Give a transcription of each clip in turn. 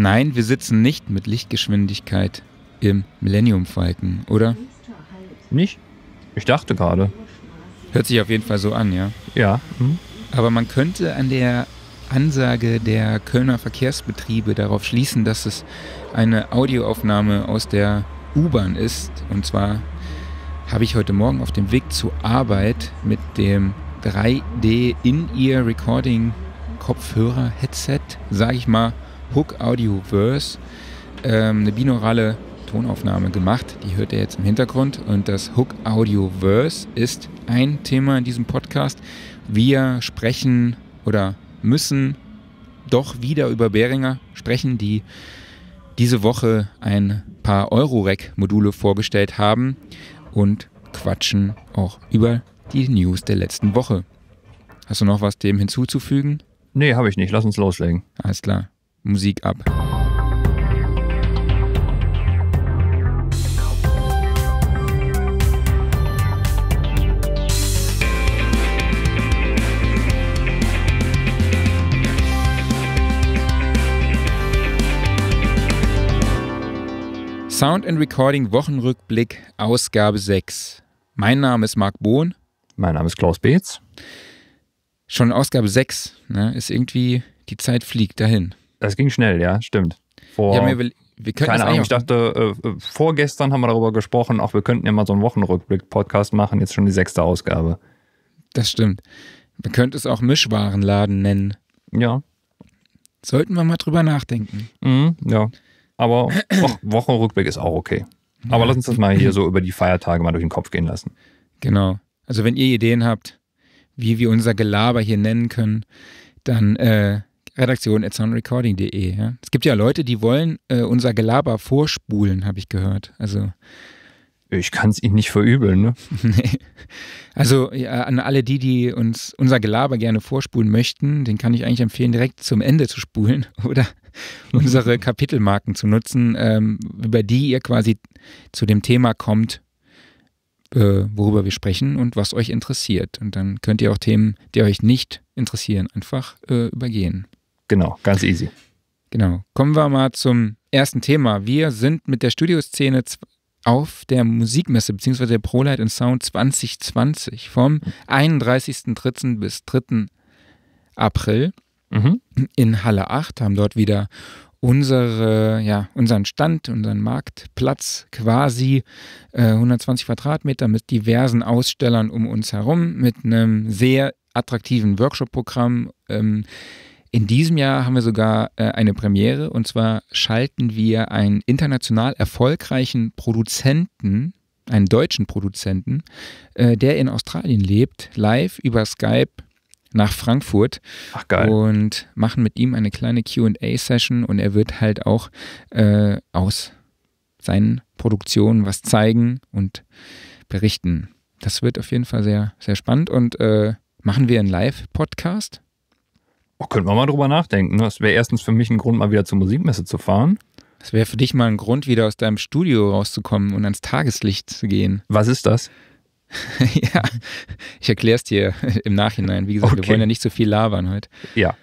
Nein, wir sitzen nicht mit Lichtgeschwindigkeit im Millennium Falcon, oder? Nicht? Ich dachte gerade. Hört sich auf jeden Fall so an, ja. Ja. Hm. Aber man könnte an der Ansage der Kölner Verkehrsbetriebe darauf schließen, dass es eine Audioaufnahme aus der U-Bahn ist. Und zwar habe ich heute Morgen auf dem Weg zur Arbeit mit dem 3D In-Ear Recording Kopfhörer Headset, sage ich mal, Hook Audioverse, ähm, eine binaurale Tonaufnahme gemacht. Die hört ihr jetzt im Hintergrund. Und das Hook Audioverse ist ein Thema in diesem Podcast. Wir sprechen oder müssen doch wieder über Behringer sprechen, die diese Woche ein paar Eurorec-Module vorgestellt haben und quatschen auch über die News der letzten Woche. Hast du noch was dem hinzuzufügen? Nee, habe ich nicht. Lass uns loslegen. Alles klar. Musik ab. Sound and Recording Wochenrückblick, Ausgabe 6. Mein Name ist Marc Bohn. Mein Name ist Klaus Beetz. Schon Ausgabe 6, ne? Ist irgendwie, die Zeit fliegt dahin. Das ging schnell, ja, stimmt. Vor, Ja, wir können keine Ahnung, ich dachte, äh, äh, vorgestern haben wir darüber gesprochen, auch wir könnten ja mal so einen Wochenrückblick-Podcast machen, jetzt schon die sechste Ausgabe. das stimmt. Man könnte es auch Mischwarenladen nennen. Ja. Sollten wir mal drüber nachdenken. Mhm, ja. Aber Wo Wochenrückblick ist auch okay. Aber lass uns das mal hier so über die Feiertage mal durch den Kopf gehen lassen. Genau. Also wenn ihr Ideen habt, wie wir unser Gelaber hier nennen können, dann äh, redaktion at soundrecording.de. Ja? Es gibt ja Leute, die wollen äh, unser Gelaber vorspulen, habe ich gehört. Also Ich kann es ihnen nicht verübeln, ne? Also ja, an alle die, die uns unser Gelaber gerne vorspulen möchten, den kann ich eigentlich empfehlen, direkt zum Ende zu spulen oder unsere Kapitelmarken zu nutzen, ähm, über die ihr quasi zu dem Thema kommt, äh, worüber wir sprechen und was euch interessiert. Und dann könnt ihr auch Themen, die euch nicht interessieren, einfach äh, übergehen. Genau, ganz easy. Genau. Kommen wir mal zum ersten Thema. Wir sind mit der Studioszene auf der Musikmesse bzw. der ProLight and Sound 2020 vom 31.03. bis 3. April Mhm. in Halle 8, haben dort wieder unsere, ja, unseren Stand, unseren Marktplatz quasi äh, 120 Quadratmeter mit diversen Ausstellern um uns herum, mit einem sehr attraktiven Workshop-Programm. Ähm, in diesem Jahr haben wir sogar äh, eine Premiere und zwar schalten wir einen international erfolgreichen Produzenten, einen deutschen Produzenten, äh, der in Australien lebt, live über Skype nach Frankfurt Ach geil. und machen mit ihm eine kleine QA-Session und er wird halt auch äh, aus seinen Produktionen was zeigen und berichten. Das wird auf jeden Fall sehr, sehr spannend und äh, machen wir einen Live-Podcast. Oh, könnten wir mal drüber nachdenken. ne? Das wäre erstens für mich ein Grund, mal wieder zur Musikmesse zu fahren. Das wäre für dich mal ein Grund, wieder aus deinem Studio rauszukommen und ans Tageslicht zu gehen. Was ist das? ja, ich erkläre es dir im Nachhinein. Wie gesagt, wir Okay. wollen ja nicht so viel labern heute. Ja.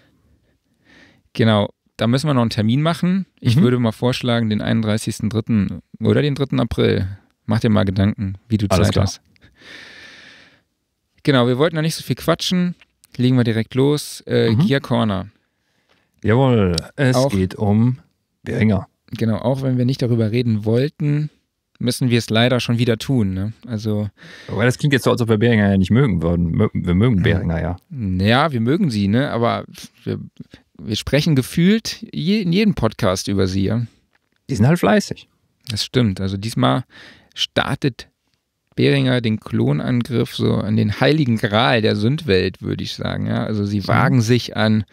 Genau, da müssen wir noch einen Termin machen. Ich Mhm. würde mal vorschlagen, den 31.03. oder den 3. April. Mach dir mal Gedanken, wie du Alles Zeit klar. hast. Genau, wir wollten noch nicht so viel quatschen. Legen wir direkt los. Äh, Mhm. Gear Corner. Jawohl, es Auch- geht um Beringer. Genau, auch wenn wir nicht darüber reden wollten, müssen wir es leider schon wieder tun. Ne? Also, Weil das klingt jetzt so, als ob wir Beringer ja nicht mögen würden. Wir mögen Beringer ja. ja, wir mögen sie, ne? aber wir, wir sprechen gefühlt je, in jedem Podcast über sie. Ja? Die sind halt fleißig. Das stimmt. Also diesmal startet Beringer den Klonangriff so an den heiligen Gral der Sündwelt, würde ich sagen. Ja? Also sie wagen sich an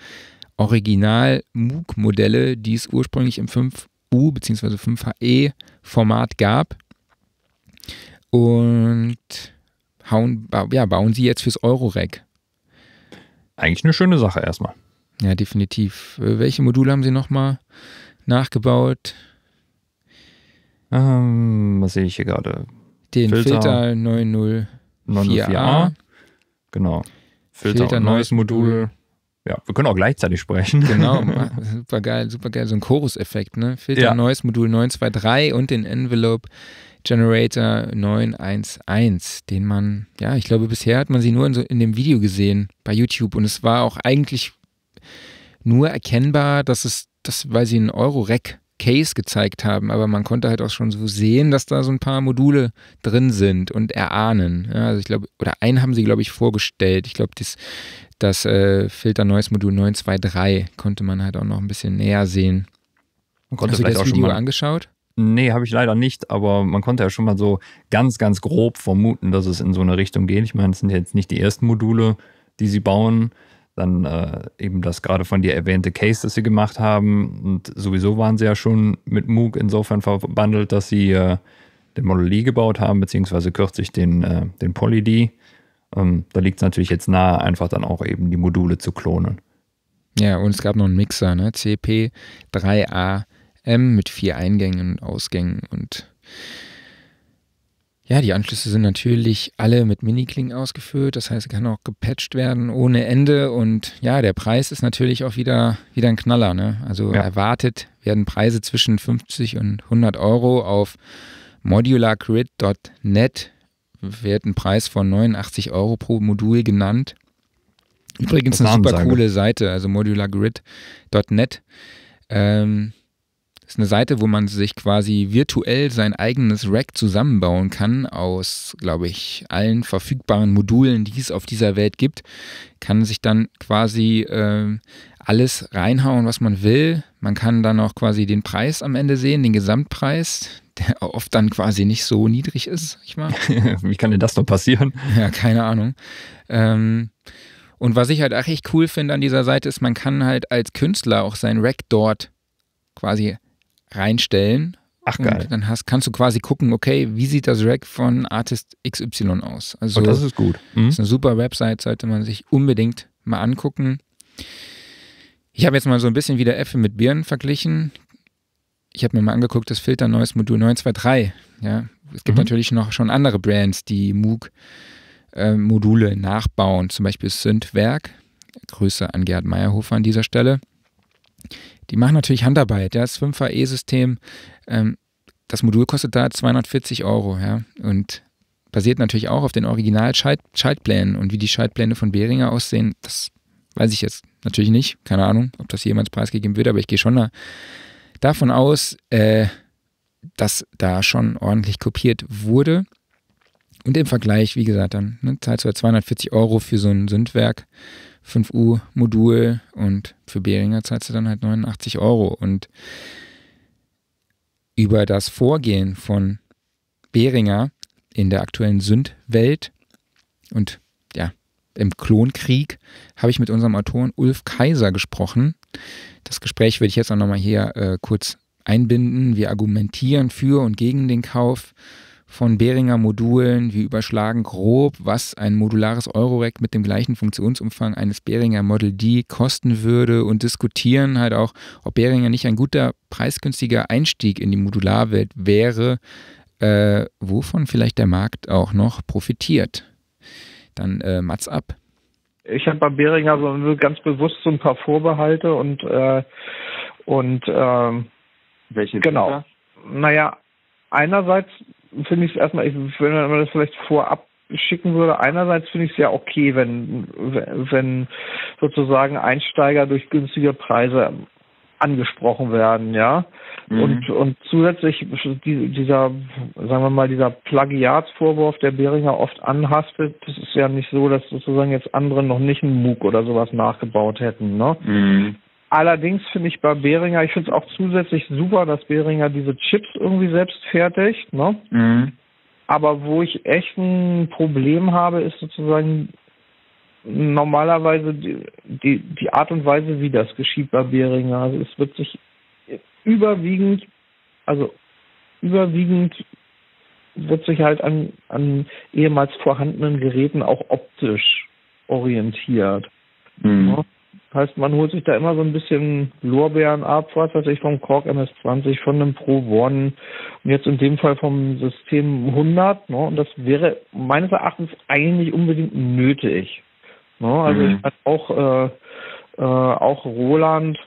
Original-MOOC-Modelle, die es ursprünglich im 5U bzw. 5HE-Format gab. Und hauen, ja, bauen sie jetzt fürs Eurorack. Eigentlich eine schöne Sache erstmal. Ja, definitiv. Äh, Welche Module haben sie nochmal nachgebaut? Ähm, was sehe ich hier gerade? Den Filter. Filter 90 904A. Genau. Filter, Filter, neues neues Modul. Ja, wir können auch gleichzeitig sprechen. Genau, super geil, super geil. So ein Chorus-Effekt, ne? Filter ja. Noise Modul 923 und den Envelope Generator 911, den man, ja, ich glaube, bisher hat man sie nur in, so in dem Video gesehen bei YouTube und es war auch eigentlich nur erkennbar, dass es, das, weil sie einen Euro-Rec Case gezeigt haben, aber man konnte halt auch schon so sehen, dass da so ein paar Module drin sind und erahnen. Ja, also ich glaube, oder einen haben sie, glaube ich, vorgestellt. Ich glaube, das, das äh, Filter Noise Modul 923 konnte man halt auch noch ein bisschen näher sehen. Man konnte Hast du das Video angeschaut? Nee, habe ich leider nicht, aber man konnte ja schon mal so ganz, ganz grob vermuten, dass es in so eine Richtung geht. Ich meine, es sind jetzt nicht die ersten Module, die sie bauen. Dann äh, eben das gerade von dir erwähnte Case, das sie gemacht haben. Und sowieso waren sie ja schon mit Moog insofern verbandelt, dass sie äh, den Model E gebaut haben, beziehungsweise kürzlich den, äh, den Poly-D. Ähm, da liegt es natürlich jetzt nahe, einfach dann auch eben die Module zu klonen. Ja, und es gab noch einen Mixer, ne? CP3AM mit vier Eingängen und Ausgängen und ja, die Anschlüsse sind natürlich alle mit Mini-Klingen ausgeführt, das heißt, kann auch gepatcht werden ohne Ende und ja, der Preis ist natürlich auch wieder, wieder ein Knaller. Ne? Also ja. erwartet werden Preise zwischen 50 und 100 Euro auf modulargrid.net wird ein Preis von 89 Euro pro Modul genannt. Übrigens eine super coole Seite, also modulargrid.net. Ähm, ist eine Seite, wo man sich quasi virtuell sein eigenes Rack zusammenbauen kann aus, glaube ich, allen verfügbaren Modulen, die es auf dieser Welt gibt. Kann sich dann quasi äh, alles reinhauen, was man will. Man kann dann auch quasi den Preis am Ende sehen, den Gesamtpreis, der oft dann quasi nicht so niedrig ist. Ich mal. Wie kann denn das noch passieren? Ja, keine Ahnung. Ähm, und was ich halt auch echt cool finde an dieser Seite ist, man kann halt als Künstler auch sein Rack dort quasi reinstellen. Ach geil. dann hast, kannst du quasi gucken, okay, wie sieht das Rack von Artist XY aus? Also Und das ist gut. Mhm. ist eine super Website, sollte man sich unbedingt mal angucken. Ich habe jetzt mal so ein bisschen wieder Äpfel mit Birnen verglichen. Ich habe mir mal angeguckt, das Filter neues Modul 923. Ja, es gibt mhm. natürlich noch schon andere Brands, die Moog-Module äh, nachbauen, zum Beispiel Sündwerk. Grüße an Gerd Meyerhofer an dieser Stelle die machen natürlich Handarbeit. Ja, das 5er E-System, ähm, das Modul kostet da 240 Euro, ja, und basiert natürlich auch auf den Original-Schaltplänen und wie die Schaltpläne von Behringer aussehen, das weiß ich jetzt natürlich nicht. Keine Ahnung, ob das jemals preisgegeben wird, aber ich gehe schon da, davon aus, äh, dass da schon ordentlich kopiert wurde. Und im Vergleich, wie gesagt, dann ne, zahlst du 240 Euro für so ein Sündwerk 5U-Modul und für Behringer zahlst du dann halt 89 Euro. Und über das Vorgehen von Behringer in der aktuellen Sündwelt und ja, im Klonkrieg habe ich mit unserem Autoren Ulf Kaiser gesprochen. Das Gespräch werde ich jetzt auch nochmal hier äh, kurz einbinden. Wir argumentieren für und gegen den Kauf von Behringer Modulen. Wir überschlagen grob, was ein modulares Eurorack mit dem gleichen Funktionsumfang eines Behringer Model D kosten würde und diskutieren halt auch, ob Behringer nicht ein guter, preisgünstiger Einstieg in die Modularwelt wäre, äh, wovon vielleicht der Markt auch noch profitiert. Dann äh, Mats ab. Ich habe bei Behringer so ganz bewusst so ein paar Vorbehalte und äh, und ähm, welche genau. Naja, einerseits finde ich es erstmal, wenn man das vielleicht vorab schicken würde, einerseits finde ich es ja okay, wenn, wenn sozusagen Einsteiger durch günstige Preise angesprochen werden, ja. Mhm. Und, und zusätzlich dieser, sagen wir mal, dieser Plagiatsvorwurf, der Behringer oft anhaftet, das ist ja nicht so, dass sozusagen jetzt andere noch nicht einen MOOC oder sowas nachgebaut hätten, ne? Mhm. Allerdings finde ich bei Behringer, ich finde es auch zusätzlich super, dass Behringer diese Chips irgendwie selbst fertigt. Ne? Mhm. Aber wo ich echt ein Problem habe, ist sozusagen normalerweise die, die, die Art und Weise, wie das geschieht bei Behringer. Also es wird sich überwiegend, also überwiegend wird sich halt an, an ehemals vorhandenen Geräten auch optisch orientiert. Mhm. Ja? Heißt, man holt sich da immer so ein bisschen Lorbeeren ab, was weiß ich, vom Korg MS20, von einem Pro One und jetzt in dem Fall vom System 100. Ne? Und das wäre meines Erachtens eigentlich unbedingt nötig. Ne? Also mhm. ich meine auch, äh, Äh, auch Roland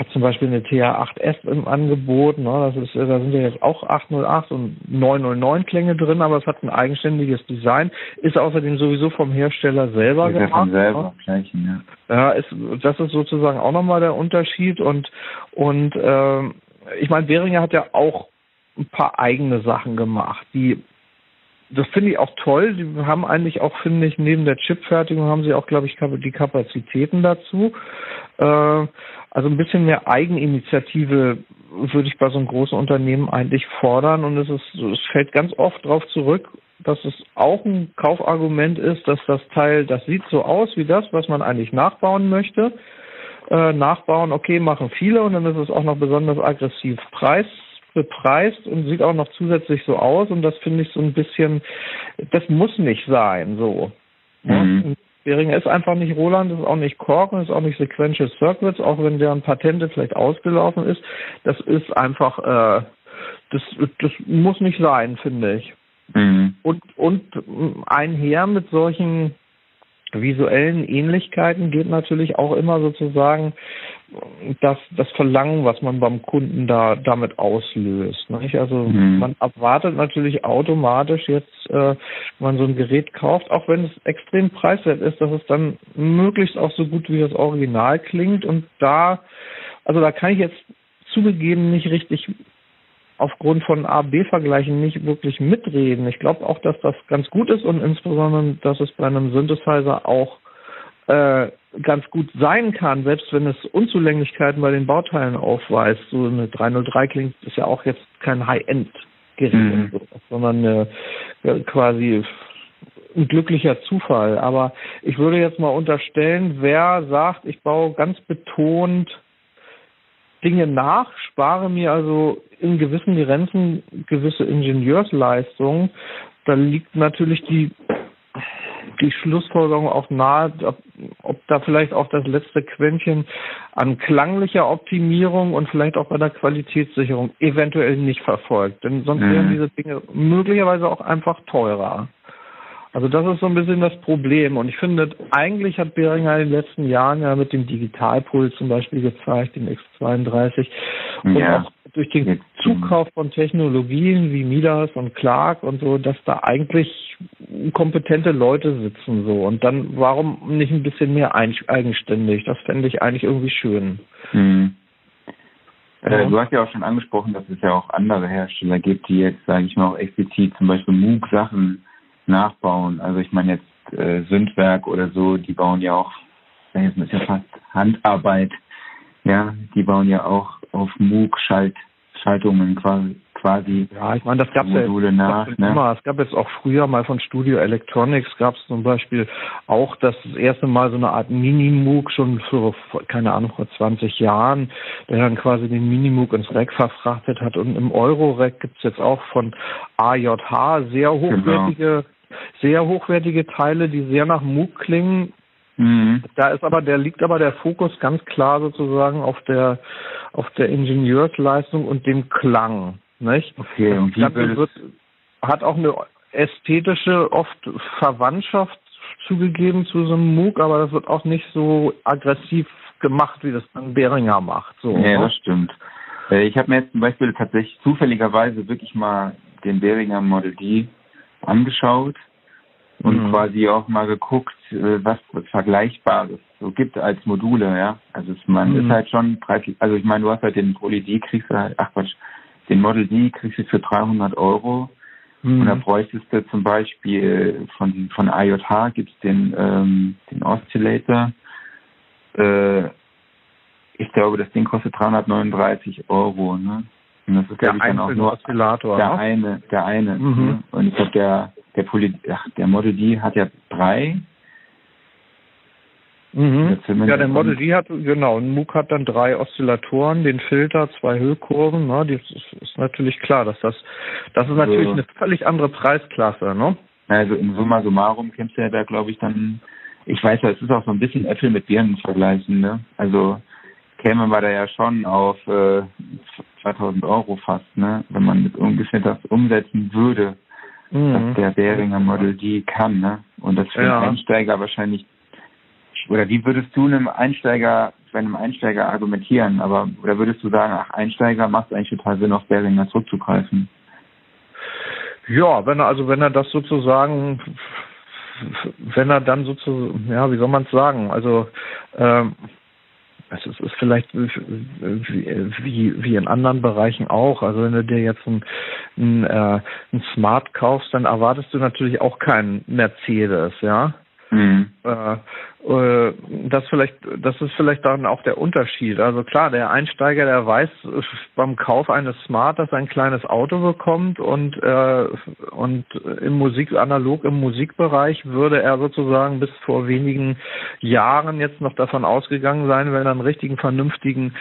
hat zum Beispiel eine TA8S im Angebot. Ne? Das ist, da sind ja jetzt auch 808 und 909 Klänge drin, aber es hat ein eigenständiges Design. Ist außerdem sowieso vom Hersteller selber ist gemacht. Ja selber ne? gleichen, ja. ja ist, das ist sozusagen auch nochmal der Unterschied. Und, und äh, ich meine, Behringer hat ja auch ein paar eigene Sachen gemacht, die das finde ich auch toll. Die haben eigentlich auch, finde ich, neben der Chipfertigung haben sie auch, glaube ich, die Kapazitäten dazu. Äh, also ein bisschen mehr Eigeninitiative würde ich bei so einem großen Unternehmen eigentlich fordern. Und es ist, es fällt ganz oft darauf zurück, dass es auch ein Kaufargument ist, dass das Teil, das sieht so aus wie das, was man eigentlich nachbauen möchte. Äh, nachbauen, okay, machen viele und dann ist es auch noch besonders aggressiv Preis bepreist und sieht auch noch zusätzlich so aus und das finde ich so ein bisschen, das muss nicht sein, so. Mhm. Beringer ist einfach nicht Roland, ist auch nicht Korken, ist auch nicht Sequential Circuits, auch wenn deren Patente vielleicht ausgelaufen ist. Das ist einfach, äh, das, das muss nicht sein, finde ich. Mhm. Und, und einher mit solchen visuellen Ähnlichkeiten geht natürlich auch immer sozusagen das, das Verlangen, was man beim Kunden da damit auslöst. Nicht? Also mhm. man erwartet natürlich automatisch jetzt, äh, wenn man so ein Gerät kauft, auch wenn es extrem preiswert ist, dass es dann möglichst auch so gut wie das Original klingt. Und da, also da kann ich jetzt zugegeben nicht richtig aufgrund von A-B-Vergleichen nicht wirklich mitreden. Ich glaube auch, dass das ganz gut ist und insbesondere, dass es bei einem Synthesizer auch äh, ganz gut sein kann, selbst wenn es Unzulänglichkeiten bei den Bauteilen aufweist. So eine 303 klingt, ist ja auch jetzt kein High-End-Gerät, mhm. sondern äh, quasi ein glücklicher Zufall. Aber ich würde jetzt mal unterstellen, wer sagt, ich baue ganz betont Dinge nach, spare mir also in gewissen Grenzen gewisse Ingenieursleistungen, da liegt natürlich die die Schlussfolgerung auch nahe, ob, ob da vielleicht auch das letzte Quäntchen an klanglicher Optimierung und vielleicht auch bei der Qualitätssicherung eventuell nicht verfolgt. Denn sonst mhm. wären diese Dinge möglicherweise auch einfach teurer. Also das ist so ein bisschen das Problem. Und ich finde, eigentlich hat Behringer in den letzten Jahren ja mit dem Digitalpuls zum Beispiel gezeigt, dem X32, und ja. auch durch den Zukauf von Technologien wie Midas und Clark und so, dass da eigentlich kompetente Leute sitzen so. Und dann warum nicht ein bisschen mehr eigenständig? Das fände ich eigentlich irgendwie schön. Mhm. Äh, du hast ja auch schon angesprochen, dass es ja auch andere Hersteller gibt, die jetzt, sage ich mal, auch explizit zum Beispiel MOOC-Sachen nachbauen. Also ich meine jetzt äh, Sündwerk oder so, die bauen ja auch, das ist ja fast Handarbeit, ja, die bauen ja auch auf MOOC Schalt, Schaltungen quasi quasi ja, ich meine, das gab es ja nach, ne? immer. Es gab jetzt auch früher mal von Studio Electronics gab es zum Beispiel auch das erste Mal so eine Art Minimoog schon für, keine Ahnung, vor 20 Jahren, der dann quasi den Minimoog ins Rack verfrachtet hat. Und im Euro-Rack gibt es jetzt auch von AJH sehr genau. hochwertige, genau. sehr hochwertige Teile, die sehr nach Moog klingen. Mhm. Da ist aber, der liegt aber der Fokus ganz klar sozusagen auf der, auf der Ingenieursleistung und dem Klang. Nicht? Okay, und wie wird, hat auch eine ästhetische oft Verwandtschaft zugegeben zu so einem MOOC, aber das wird auch nicht so aggressiv gemacht, wie das dann Behringer macht. So, ja, ne? das stimmt. Äh, ich habe mir jetzt zum Beispiel tatsächlich zufälligerweise wirklich mal den Behringer Model D angeschaut und mhm. quasi auch mal geguckt, äh, was es Vergleichbares so gibt als Module, ja. Also es, man mhm. ist halt schon preislich, also ich meine, du hast halt den Poly D, kriegst du halt, ach Quatsch, den Model D kriegst du für 300 Euro. Mhm. Und da bräuchtest du zum Beispiel von, von IJH gibt's den, ähm, den Oscillator. Äh, ich glaube, das Ding kostet 339 Euro, ne? Und das ist, glaube ich, dann auch nur Oszillator, der ne? eine, der eine. Mhm. Ne? Und ich glaube, der, der Poly, ach, der Model D hat ja drei Mhm. Ja, der Model D hat, genau, ein MOOC hat dann drei Oszillatoren, den Filter, zwei Hüllkurven, ne, das ist, ist natürlich klar, dass das, das ist natürlich also, eine völlig andere Preisklasse, ne? Also in Summa summarum kämpft ja da, glaube ich, dann, ich weiß ja, es ist auch so ein bisschen Äpfel mit Birnen vergleichen, ne? Also käme man da ja schon auf äh, 2000 Euro fast, ne? Wenn man mit ungefähr das umsetzen würde, mhm. was der Behringer Model D kann, ne? Und das für ja. einen Einsteiger wahrscheinlich oder wie würdest du einem Einsteiger, bei einem Einsteiger argumentieren? Aber oder würdest du sagen, ach, Einsteiger macht eigentlich total Sinn, auf Beringer zurückzugreifen? Ja, wenn er, also wenn er das sozusagen, wenn er dann sozusagen, ja, wie soll man es sagen? Also ähm, es ist, vielleicht wie, wie in anderen Bereichen auch. Also wenn du dir jetzt ein, ein, äh, ein Smart kaufst, dann erwartest du natürlich auch keinen Mercedes, ja. Mhm. Äh, das vielleicht, das ist vielleicht dann auch der Unterschied. Also klar, der Einsteiger, der weiß beim Kauf eines Smart, dass er ein kleines Auto bekommt und äh, und im Musik analog im Musikbereich würde er sozusagen bis vor wenigen Jahren jetzt noch davon ausgegangen sein, wenn er einen richtigen vernünftigen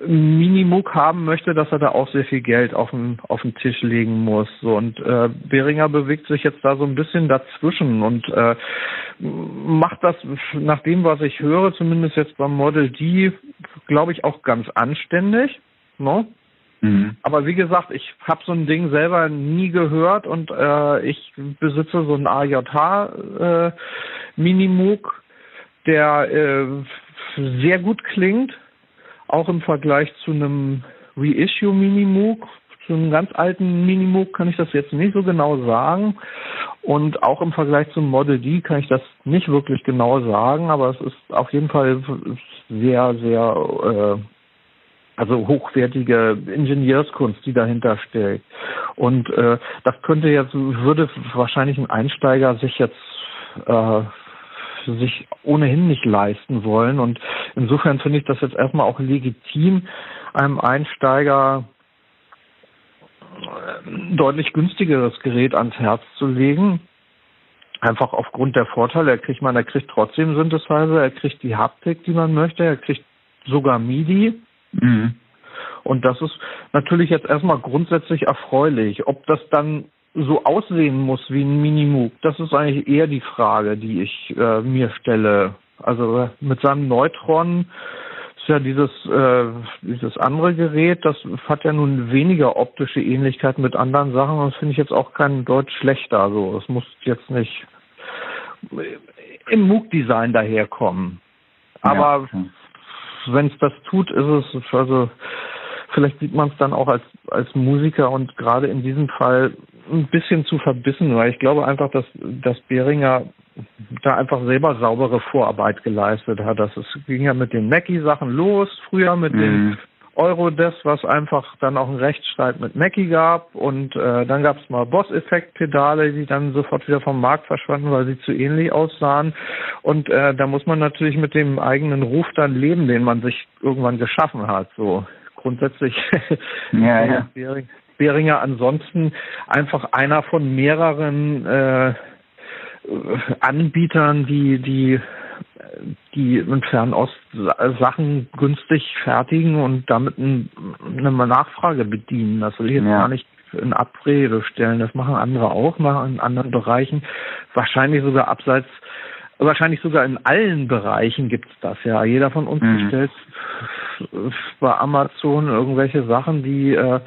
Minimuk haben möchte, dass er da auch sehr viel Geld auf den, auf den Tisch legen muss. So, und äh, Beringer bewegt sich jetzt da so ein bisschen dazwischen und äh, macht das nach dem, was ich höre, zumindest jetzt beim Model D, glaube ich, auch ganz anständig. Ne? Mhm. Aber wie gesagt, ich habe so ein Ding selber nie gehört und äh, ich besitze so einen AJH äh, Minimoog, der äh, sehr gut klingt auch im Vergleich zu einem Reissue Minimoog, zu einem ganz alten Minimoog kann ich das jetzt nicht so genau sagen. Und auch im Vergleich zum Model D kann ich das nicht wirklich genau sagen, aber es ist auf jeden Fall sehr, sehr, äh, also hochwertige Ingenieurskunst, die dahinter steht. Und äh, das könnte jetzt, würde wahrscheinlich ein Einsteiger sich jetzt äh, sich ohnehin nicht leisten wollen. Und insofern finde ich das jetzt erstmal auch legitim, einem Einsteiger ein deutlich günstigeres Gerät ans Herz zu legen. Einfach aufgrund der Vorteile. Er kriegt man, er kriegt trotzdem Synthesizer, er kriegt die Haptik, die man möchte, er kriegt sogar MIDI. Mhm. Und das ist natürlich jetzt erstmal grundsätzlich erfreulich. Ob das dann so aussehen muss wie ein Minimoog, das ist eigentlich eher die Frage, die ich äh, mir stelle. Also mit seinem Neutron ist ja dieses äh, dieses andere Gerät, das hat ja nun weniger optische Ähnlichkeit mit anderen Sachen und das finde ich jetzt auch kein Deutsch schlechter. Also es muss jetzt nicht im Moog-Design daherkommen. Aber ja. wenn es das tut, ist es also vielleicht sieht man es dann auch als als Musiker und gerade in diesem Fall ein bisschen zu verbissen, weil ich glaube einfach, dass, dass Behringer da einfach selber saubere Vorarbeit geleistet hat. Das es ging ja mit den Mackie-Sachen los, früher mit mhm. den Eurodesk, was einfach dann auch einen Rechtsstreit mit Mackie gab und äh, dann gab es mal Boss-Effekt-Pedale, die dann sofort wieder vom Markt verschwanden, weil sie zu ähnlich aussahen und äh, da muss man natürlich mit dem eigenen Ruf dann leben, den man sich irgendwann geschaffen hat. So grundsätzlich ja, ja. Beringer ansonsten einfach einer von mehreren äh, Anbietern, die die die in Fernost Sachen günstig fertigen und damit ein, eine Nachfrage bedienen. Das will ich jetzt ja. gar nicht in Abrede stellen. Das machen andere auch, machen in anderen Bereichen. Wahrscheinlich sogar abseits, wahrscheinlich sogar in allen Bereichen gibt's das ja. Jeder von uns mhm. bestellt bei Amazon irgendwelche Sachen, die äh,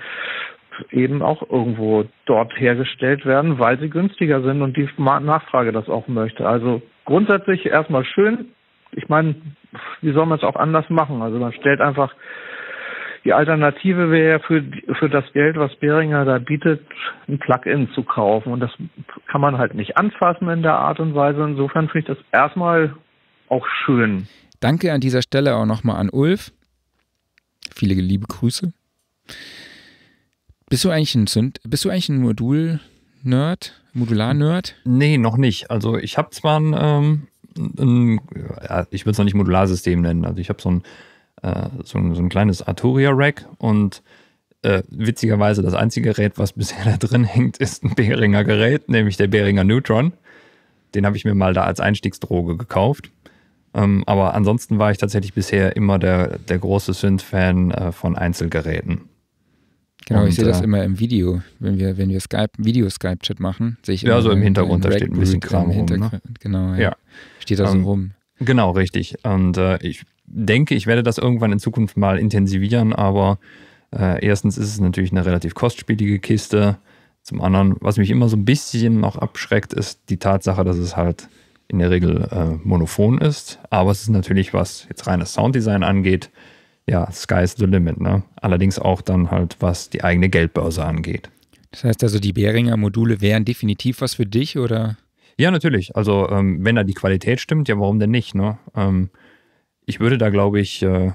eben auch irgendwo dort hergestellt werden, weil sie günstiger sind und die Nachfrage das auch möchte. Also grundsätzlich erstmal schön. Ich meine, wie soll man es auch anders machen? Also man stellt einfach die Alternative wäre für, für das Geld, was Behringer da bietet, ein Plugin zu kaufen. Und das kann man halt nicht anfassen in der Art und Weise. Insofern finde ich das erstmal auch schön. Danke an dieser Stelle auch nochmal an Ulf. Viele liebe Grüße. Bist du eigentlich ein Sünd bist du eigentlich ein Modul-Nerd? Modular-Nerd? Nee, noch nicht. Also ich habe zwar ein, ähm, ein ich würde es noch nicht Modularsystem nennen. Also ich habe so ein, äh, so ein, so ein kleines Arturia-Rack und äh, witzigerweise das einzige Gerät, was bisher da drin hängt, ist ein Behringer Gerät, nämlich der Behringer Neutron. Den habe ich mir mal da als Einstiegsdroge gekauft. Ähm, aber ansonsten war ich tatsächlich bisher immer der, der große Synth-Fan äh, von Einzelgeräten. Genau, und, ich sehe das äh, immer im Video, wenn wir, wenn wir Skype, Video-Skype-Chat machen, sehe ich Ja, so im Hintergrund, da steht ein bisschen Kram rum. Ne? Genau, ja. ja. Steht da so ähm, rum. Genau, richtig. Und äh, ich denke, ich werde das irgendwann in Zukunft mal intensivieren, aber äh, erstens ist es natürlich eine relativ kostspielige Kiste. Zum anderen, was mich immer so ein bisschen noch abschreckt, ist die Tatsache, dass es halt in der Regel äh, monophon ist. Aber es ist natürlich, was jetzt reines Sounddesign angeht, ja, sky's the limit. Ne? Allerdings auch dann halt, was die eigene Geldbörse angeht. Das heißt also, die Behringer Module wären definitiv was für dich, oder? Ja, natürlich. Also, ähm, wenn da die Qualität stimmt, ja, warum denn nicht? Ne? Ähm, ich würde da, glaube ich, äh,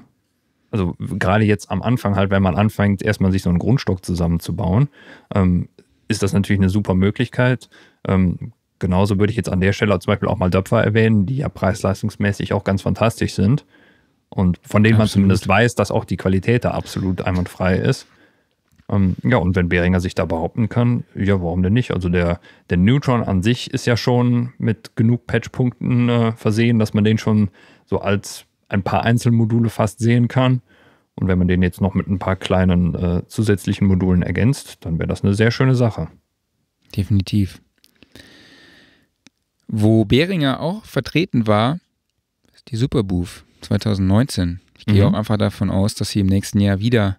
also gerade jetzt am Anfang halt, wenn man anfängt, erstmal sich so einen Grundstock zusammenzubauen, ähm, ist das natürlich eine super Möglichkeit. Ähm, genauso würde ich jetzt an der Stelle zum Beispiel auch mal Döpfer erwähnen, die ja preis-leistungsmäßig auch ganz fantastisch sind und von denen absolut. man zumindest weiß, dass auch die Qualität da absolut einwandfrei ist. Ähm, ja, und wenn Behringer sich da behaupten kann, ja, warum denn nicht? Also der, der Neutron an sich ist ja schon mit genug Patchpunkten äh, versehen, dass man den schon so als ein paar Einzelmodule fast sehen kann. Und wenn man den jetzt noch mit ein paar kleinen äh, zusätzlichen Modulen ergänzt, dann wäre das eine sehr schöne Sache. Definitiv. Wo Behringer auch vertreten war, ist die Superbooth 2019. Ich gehe mhm. auch einfach davon aus, dass sie im nächsten Jahr wieder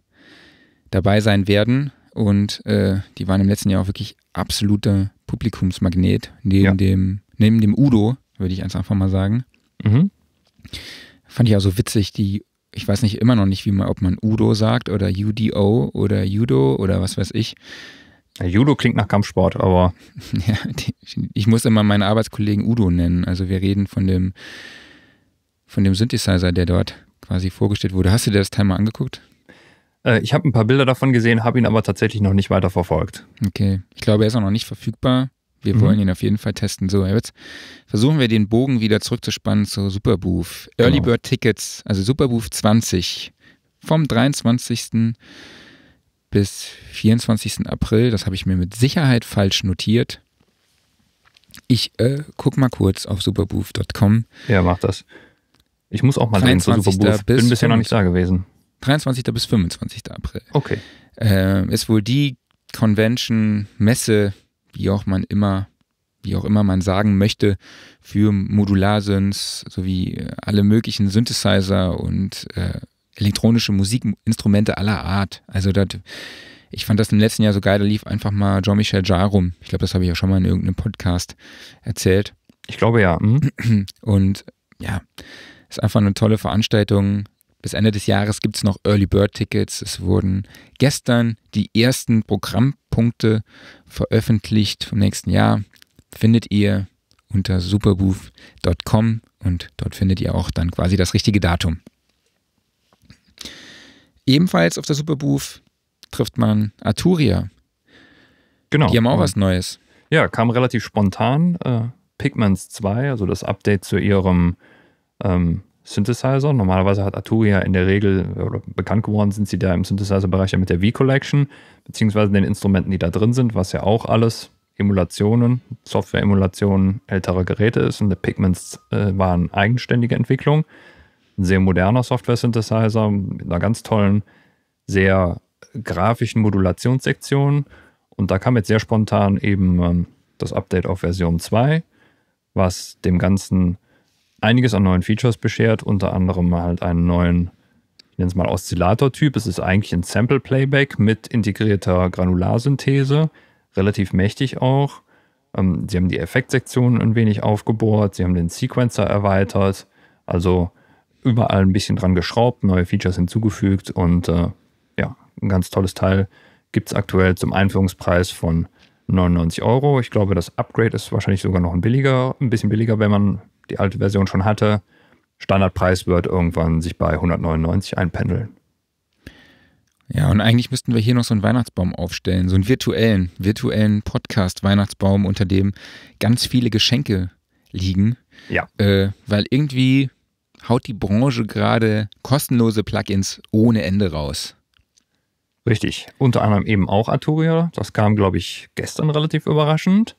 dabei sein werden. Und äh, die waren im letzten Jahr auch wirklich absoluter Publikumsmagnet, neben, ja. dem, neben dem Udo, würde ich einfach mal sagen. Mhm. Fand ich auch so witzig, die, ich weiß nicht immer noch nicht, wie man, ob man Udo sagt oder UDO oder Judo oder was weiß ich. Ja, Judo klingt nach Kampfsport, aber. ja, die, ich muss immer meinen Arbeitskollegen Udo nennen. Also wir reden von dem, von dem Synthesizer, der dort quasi vorgestellt wurde. Hast du dir das Teil mal angeguckt? Äh, ich habe ein paar Bilder davon gesehen, habe ihn aber tatsächlich noch nicht weiter verfolgt. Okay. Ich glaube, er ist auch noch nicht verfügbar. Wir mhm. wollen ihn auf jeden Fall testen. So, jetzt versuchen wir den Bogen wieder zurückzuspannen zu Superbooth. Early genau. Bird Tickets, also Superbooth 20 vom 23. bis 24. April. Das habe ich mir mit Sicherheit falsch notiert. Ich äh, guck mal kurz auf superbooth.com. Ja, mach das. Ich muss auch mal den zu Superbooth. Bin bisher noch nicht da gewesen. 23. bis 25. April. Okay. Äh, ist wohl die Convention, Messe, wie auch man immer, wie auch immer man sagen möchte, für Modularsynths sowie äh, alle möglichen Synthesizer und äh, elektronische Musikinstrumente aller Art. Also das, ich fand das im letzten Jahr so geil, da lief einfach mal Jean-Michel Jarre rum. Ich glaube, das habe ich ja schon mal in irgendeinem Podcast erzählt. Ich glaube ja. Mhm. Und ja, ist einfach eine tolle Veranstaltung. Bis Ende des Jahres gibt es noch Early Bird Tickets. Es wurden gestern die ersten Programmpunkte veröffentlicht vom nächsten Jahr. Findet ihr unter superbooth.com und dort findet ihr auch dann quasi das richtige Datum. Ebenfalls auf der Superbooth trifft man Arturia. Genau. Die haben auch was Neues. Ja, kam relativ spontan. Äh, Pigments 2, also das Update zu ihrem ähm, Synthesizer. Normalerweise hat Arturia in der Regel, oder bekannt geworden sind sie da im Synthesizer-Bereich ja mit der V-Collection, beziehungsweise den Instrumenten, die da drin sind, was ja auch alles Emulationen, Software-Emulationen älterer Geräte ist. Und der Pigments äh, war eine eigenständige Entwicklung. Ein sehr moderner Software-Synthesizer mit einer ganz tollen, sehr grafischen Modulationssektion. Und da kam jetzt sehr spontan eben ähm, das Update auf Version 2, was dem Ganzen einiges an neuen Features beschert, unter anderem halt einen neuen, ich nenne es mal Oszillator-Typ. Es ist eigentlich ein Sample-Playback mit integrierter Granularsynthese, relativ mächtig auch. Ähm, sie haben die Effektsektion ein wenig aufgebohrt, sie haben den Sequencer erweitert, also überall ein bisschen dran geschraubt, neue Features hinzugefügt und äh, ja, ein ganz tolles Teil gibt es aktuell zum Einführungspreis von 99 Euro. Ich glaube, das Upgrade ist wahrscheinlich sogar noch ein billiger, ein bisschen billiger, wenn man die alte Version schon hatte. Standardpreis wird irgendwann sich bei 199 einpendeln. Ja, und eigentlich müssten wir hier noch so einen Weihnachtsbaum aufstellen, so einen virtuellen, virtuellen Podcast-Weihnachtsbaum, unter dem ganz viele Geschenke liegen. Ja. Äh, weil irgendwie haut die Branche gerade kostenlose Plugins ohne Ende raus. Richtig. Unter anderem eben auch Arturia. Das kam, glaube ich, gestern relativ überraschend.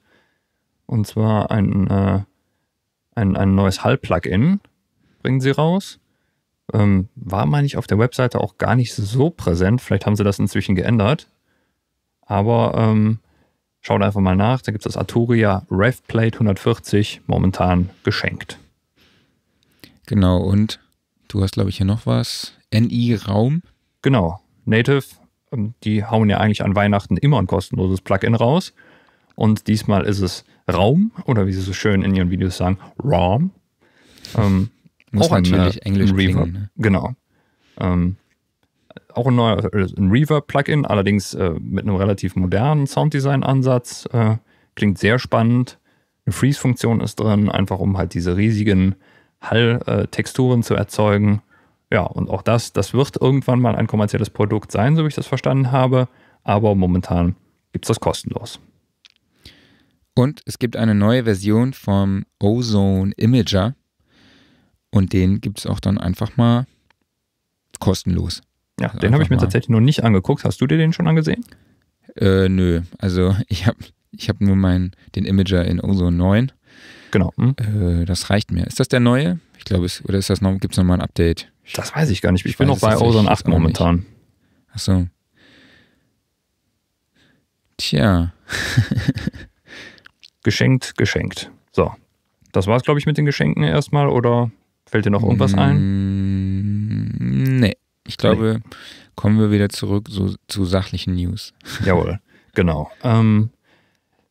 Und zwar ein äh, ein, ein neues Hall-Plugin bringen sie raus. Ähm, war, meine ich, auf der Webseite auch gar nicht so präsent. Vielleicht haben sie das inzwischen geändert. Aber ähm, schaut einfach mal nach. Da gibt es das Arturia RevPlate 140 momentan geschenkt. Genau, und du hast, glaube ich, hier noch was. NI Raum. Genau. Native, ähm, die hauen ja eigentlich an Weihnachten immer ein kostenloses Plugin raus. Und diesmal ist es Raum oder wie sie so schön in ihren Videos sagen, RAW. Ähm, Muss auch natürlich ein, Englisch ein Reverb. Klingen, ne? Genau. Ähm, auch ein neuer äh, ein Reverb-Plugin, allerdings äh, mit einem relativ modernen Sounddesign-Ansatz. Äh, klingt sehr spannend. Eine Freeze-Funktion ist drin, einfach um halt diese riesigen Hall-Texturen zu erzeugen. Ja, und auch das, das wird irgendwann mal ein kommerzielles Produkt sein, so wie ich das verstanden habe. Aber momentan gibt es das kostenlos. Und es gibt eine neue Version vom Ozone Imager. Und den gibt es auch dann einfach mal kostenlos. Ja, also den habe ich mir tatsächlich noch nicht angeguckt. Hast du dir den schon angesehen? Äh, nö. Also ich habe ich hab nur meinen, den Imager in Ozone 9. Genau. Hm? Äh, das reicht mir. Ist das der neue? Ich glaube, es, oder ist das noch, gibt es nochmal ein Update? Das weiß ich gar nicht. Ich, ich bin noch bei Ozone 8 momentan. Achso. Tja. geschenkt, geschenkt. So. Das war's, glaube ich, mit den Geschenken erstmal, oder fällt dir noch irgendwas ein? Mm, nee. Ich glaube, nee. kommen wir wieder zurück so, zu sachlichen News. Jawohl, genau. Ähm,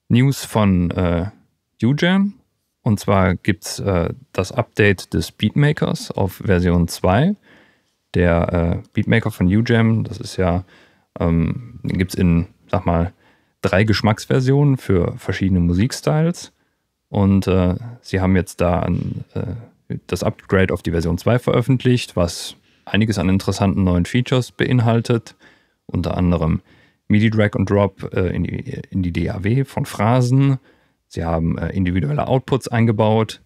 News von äh, UJam. Und zwar gibt es äh, das Update des Beatmakers auf Version 2. Der äh, Beatmaker von UJam, das ist ja, ähm, den gibt es in, sag mal, drei Geschmacksversionen für verschiedene Musikstyles. Und äh, sie haben jetzt da ein, äh, das Upgrade auf die Version 2 veröffentlicht, was einiges an interessanten neuen Features beinhaltet. Unter anderem MIDI Drag und Drop äh, in, die, in die DAW von Phrasen. Sie haben äh, individuelle Outputs eingebaut.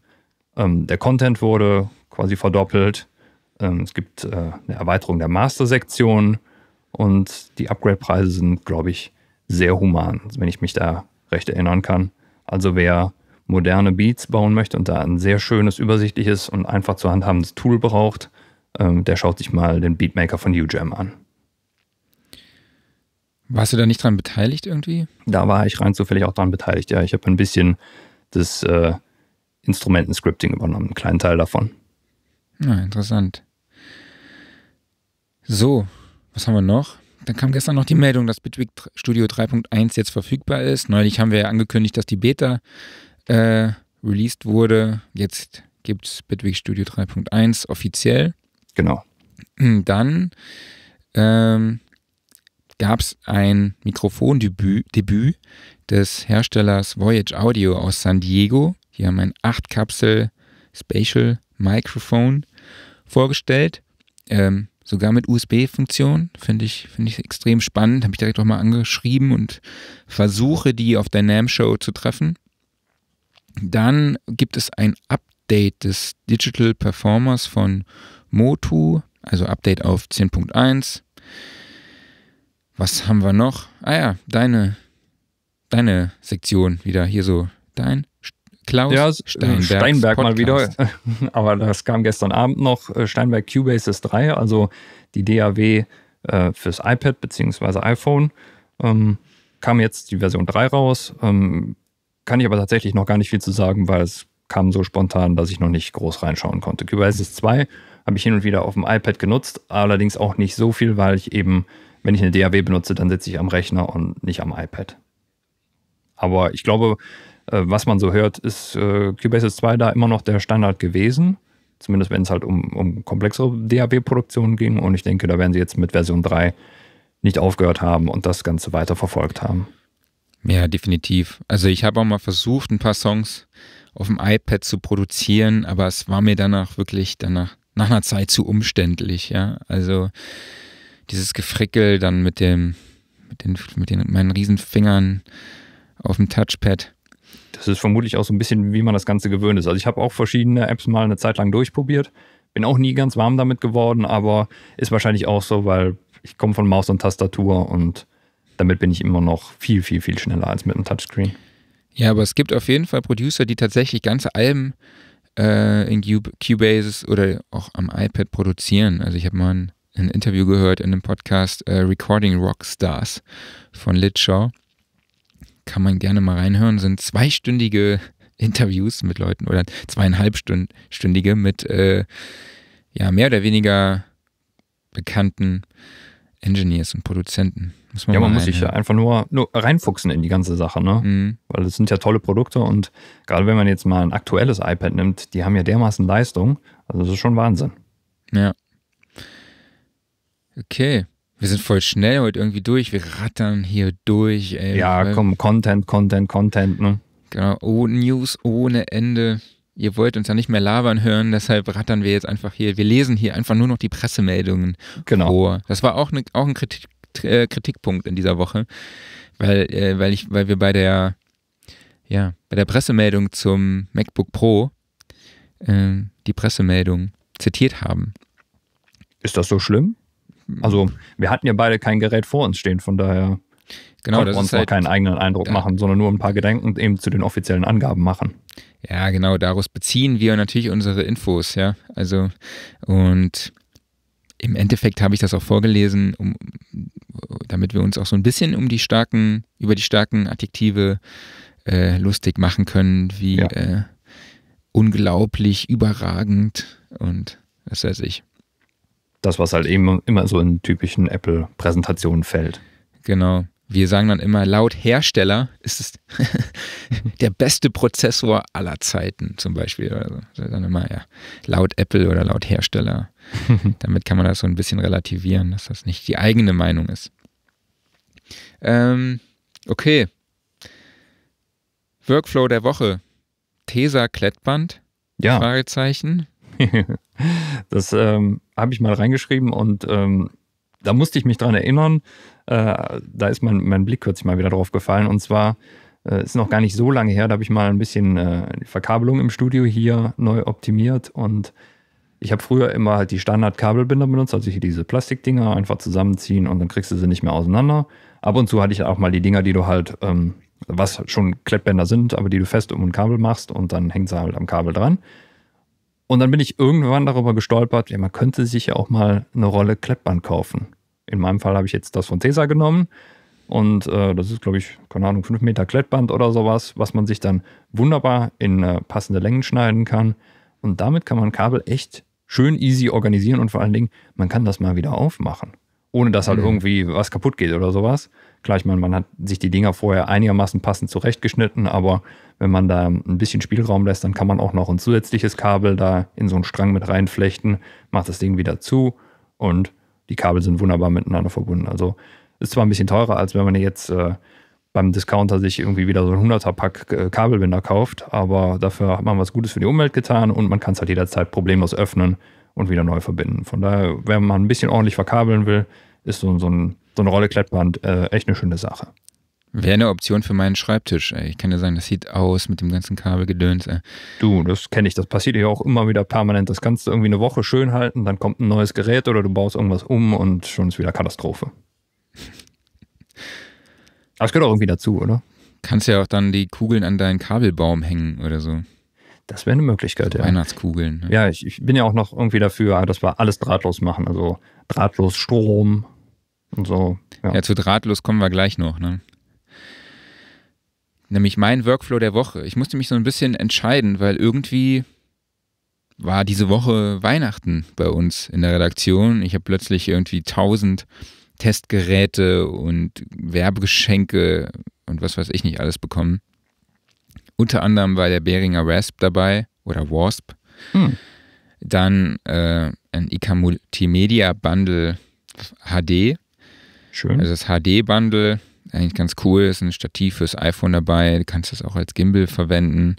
Ähm, der Content wurde quasi verdoppelt. Ähm, es gibt äh, eine Erweiterung der Master-Sektion und die Upgrade-Preise sind, glaube ich, sehr human, wenn ich mich da recht erinnern kann. Also wer moderne Beats bauen möchte und da ein sehr schönes, übersichtliches und einfach zu handhabendes Tool braucht, ähm, der schaut sich mal den Beatmaker von UJam an. Warst du da nicht dran beteiligt irgendwie? Da war ich rein zufällig auch dran beteiligt, ja. Ich habe ein bisschen das äh, Instrumenten-Scripting übernommen, einen kleinen Teil davon. Ja, interessant. So, was haben wir noch? Dann kam gestern noch die Meldung, dass Bitwig Studio 3.1 jetzt verfügbar ist. Neulich haben wir ja angekündigt, dass die Beta äh, released wurde. Jetzt gibt es Bitwig Studio 3.1 offiziell. Genau. Dann ähm, gab es ein Mikrofondebüt Debüt des Herstellers Voyage Audio aus San Diego. Die haben ein 8-Kapsel Spatial Microphone vorgestellt. Ähm, sogar mit USB-Funktion. Finde ich, find ich extrem spannend. Habe ich direkt auch mal angeschrieben und versuche, die auf der NAM-Show zu treffen. Dann gibt es ein Update des Digital Performers von Motu, also Update auf 10.1. Was haben wir noch? Ah ja, deine, deine Sektion wieder hier so. Dein Klaus ja, Steinberg, Steinberg mal wieder. Aber das kam gestern Abend noch. Äh, Steinberg Cubase 3, also die DAW äh, fürs iPad bzw. iPhone. Ähm, kam jetzt die Version 3 raus. Ähm, kann ich aber tatsächlich noch gar nicht viel zu sagen, weil es kam so spontan, dass ich noch nicht groß reinschauen konnte. Cubase 2 habe ich hin und wieder auf dem iPad genutzt, allerdings auch nicht so viel, weil ich eben, wenn ich eine DAW benutze, dann sitze ich am Rechner und nicht am iPad. Aber ich glaube, was man so hört, ist äh, Cubase 2 da immer noch der Standard gewesen. Zumindest wenn es halt um, um komplexere DAW-Produktionen ging. Und ich denke, da werden sie jetzt mit Version 3 nicht aufgehört haben und das Ganze weiter verfolgt haben. Ja, definitiv. Also ich habe auch mal versucht, ein paar Songs auf dem iPad zu produzieren, aber es war mir danach wirklich danach nach einer Zeit zu umständlich, ja. Also dieses Gefrickel dann mit dem mit den mit den meinen Riesenfingern auf dem Touchpad das ist vermutlich auch so ein bisschen, wie man das Ganze gewöhnt ist. Also ich habe auch verschiedene Apps mal eine Zeit lang durchprobiert. Bin auch nie ganz warm damit geworden, aber ist wahrscheinlich auch so, weil ich komme von Maus und Tastatur und damit bin ich immer noch viel, viel, viel schneller als mit einem Touchscreen. Ja, aber es gibt auf jeden Fall Producer, die tatsächlich ganze Alben äh, in Cubase oder auch am iPad produzieren. Also ich habe mal ein, ein, Interview gehört in einem Podcast äh, Recording Rockstars von Litshaw kann man gerne mal reinhören, sind zweistündige Interviews mit Leuten oder zweieinhalbstündige mit äh, ja, mehr oder weniger bekannten Engineers und Produzenten. Muss man ja, man muss sich ja einfach nur, nur reinfuchsen in die ganze Sache, ne? Mhm. Weil es sind ja tolle Produkte und gerade wenn man jetzt mal ein aktuelles iPad nimmt, die haben ja dermaßen Leistung. Also das ist schon Wahnsinn. Ja. Okay. Wir sind voll schnell heute irgendwie durch. Wir rattern hier durch. Ey. Ja, komm, Content, Content, Content, ne? Genau, oh, News ohne Ende. Ihr wollt uns ja nicht mehr labern hören, deshalb rattern wir jetzt einfach hier. Wir lesen hier einfach nur noch die Pressemeldungen genau. vor. Das war auch, ne, auch ein Kritik, äh, Kritikpunkt in dieser Woche, weil, äh, weil, ich, weil wir bei der, ja, bei der Pressemeldung zum MacBook Pro äh, die Pressemeldung zitiert haben. Ist das so schlimm? Also, wir hatten ja beide kein Gerät vor uns stehen, von daher genau, konnten wir uns halt, keinen eigenen Eindruck machen, sondern nur ein paar Gedanken eben zu den offiziellen Angaben machen. Ja, genau, daraus beziehen wir natürlich unsere Infos, ja. Also, und im Endeffekt habe ich das auch vorgelesen, um, damit wir uns auch so ein bisschen um die starken, über die starken Adjektive äh, lustig machen können, wie ja. äh, unglaublich, überragend und was weiß ich. Das, was halt eben immer so in typischen Apple-Präsentationen fällt. Genau. Wir sagen dann immer, laut Hersteller ist es der beste Prozessor aller Zeiten, zum Beispiel. Also dann immer, ja, laut Apple oder laut Hersteller. Damit kann man das so ein bisschen relativieren, dass das nicht die eigene Meinung ist. Ähm, okay. Workflow der Woche. Tesa Klettband? Ja. Fragezeichen. das ähm, habe ich mal reingeschrieben und ähm, da musste ich mich dran erinnern. Äh, da ist mein, mein Blick kürzlich mal wieder drauf gefallen. Und zwar äh, ist noch gar nicht so lange her, da habe ich mal ein bisschen äh, die Verkabelung im Studio hier neu optimiert und ich habe früher immer halt die Standard-Kabelbinder benutzt, also hier diese Plastikdinger einfach zusammenziehen und dann kriegst du sie nicht mehr auseinander. Ab und zu hatte ich auch mal die Dinger, die du halt, ähm, was schon Klettbänder sind, aber die du fest um ein Kabel machst und dann hängt sie halt am Kabel dran. Und dann bin ich irgendwann darüber gestolpert, ja, man könnte sich ja auch mal eine Rolle Klettband kaufen. In meinem Fall habe ich jetzt das von Cäsar genommen. Und äh, das ist, glaube ich, keine Ahnung, 5 Meter Klettband oder sowas, was man sich dann wunderbar in äh, passende Längen schneiden kann. Und damit kann man Kabel echt schön easy organisieren und vor allen Dingen, man kann das mal wieder aufmachen. Ohne dass halt mhm. irgendwie was kaputt geht oder sowas. Klar, ich meine, man hat sich die Dinger vorher einigermaßen passend zurechtgeschnitten, aber wenn man da ein bisschen Spielraum lässt, dann kann man auch noch ein zusätzliches Kabel da in so einen Strang mit reinflechten, macht das Ding wieder zu und die Kabel sind wunderbar miteinander verbunden. Also ist zwar ein bisschen teurer, als wenn man jetzt äh, beim Discounter sich irgendwie wieder so ein 100er-Pack äh, Kabelbinder kauft, aber dafür hat man was Gutes für die Umwelt getan und man kann es halt jederzeit problemlos öffnen und wieder neu verbinden. Von daher, wenn man ein bisschen ordentlich verkabeln will, ist so, so, ein, so eine Rolle Klettband äh, echt eine schöne Sache. Wäre eine Option für meinen Schreibtisch. Ey. Ich kann dir sagen, das sieht aus mit dem ganzen Kabelgedöns. Ey. Du, das kenne ich. Das passiert ja auch immer wieder permanent. Das kannst du irgendwie eine Woche schön halten, dann kommt ein neues Gerät oder du baust irgendwas um und schon ist wieder Katastrophe. Aber es gehört auch irgendwie dazu, oder? Kannst ja auch dann die Kugeln an deinen Kabelbaum hängen oder so. Das wäre eine Möglichkeit, ja. Weihnachtskugeln. Ne? Ja, ich, ich, bin ja auch noch irgendwie dafür, dass wir alles drahtlos machen. Also drahtlos Strom und so. Ja, ja zu drahtlos kommen wir gleich noch, ne? Nämlich mein Workflow der Woche. Ich musste mich so ein bisschen entscheiden, weil irgendwie war diese Woche Weihnachten bei uns in der Redaktion. Ich habe plötzlich irgendwie tausend Testgeräte und Werbegeschenke und was weiß ich nicht alles bekommen. Unter anderem war der Behringer Rasp dabei oder Wasp. Hm. Dann äh, ein IK Multimedia Bundle HD. Schön. Also das HD-Bundle eigentlich ganz cool. Ist ein Stativ fürs iPhone dabei. Du kannst das auch als Gimbal verwenden.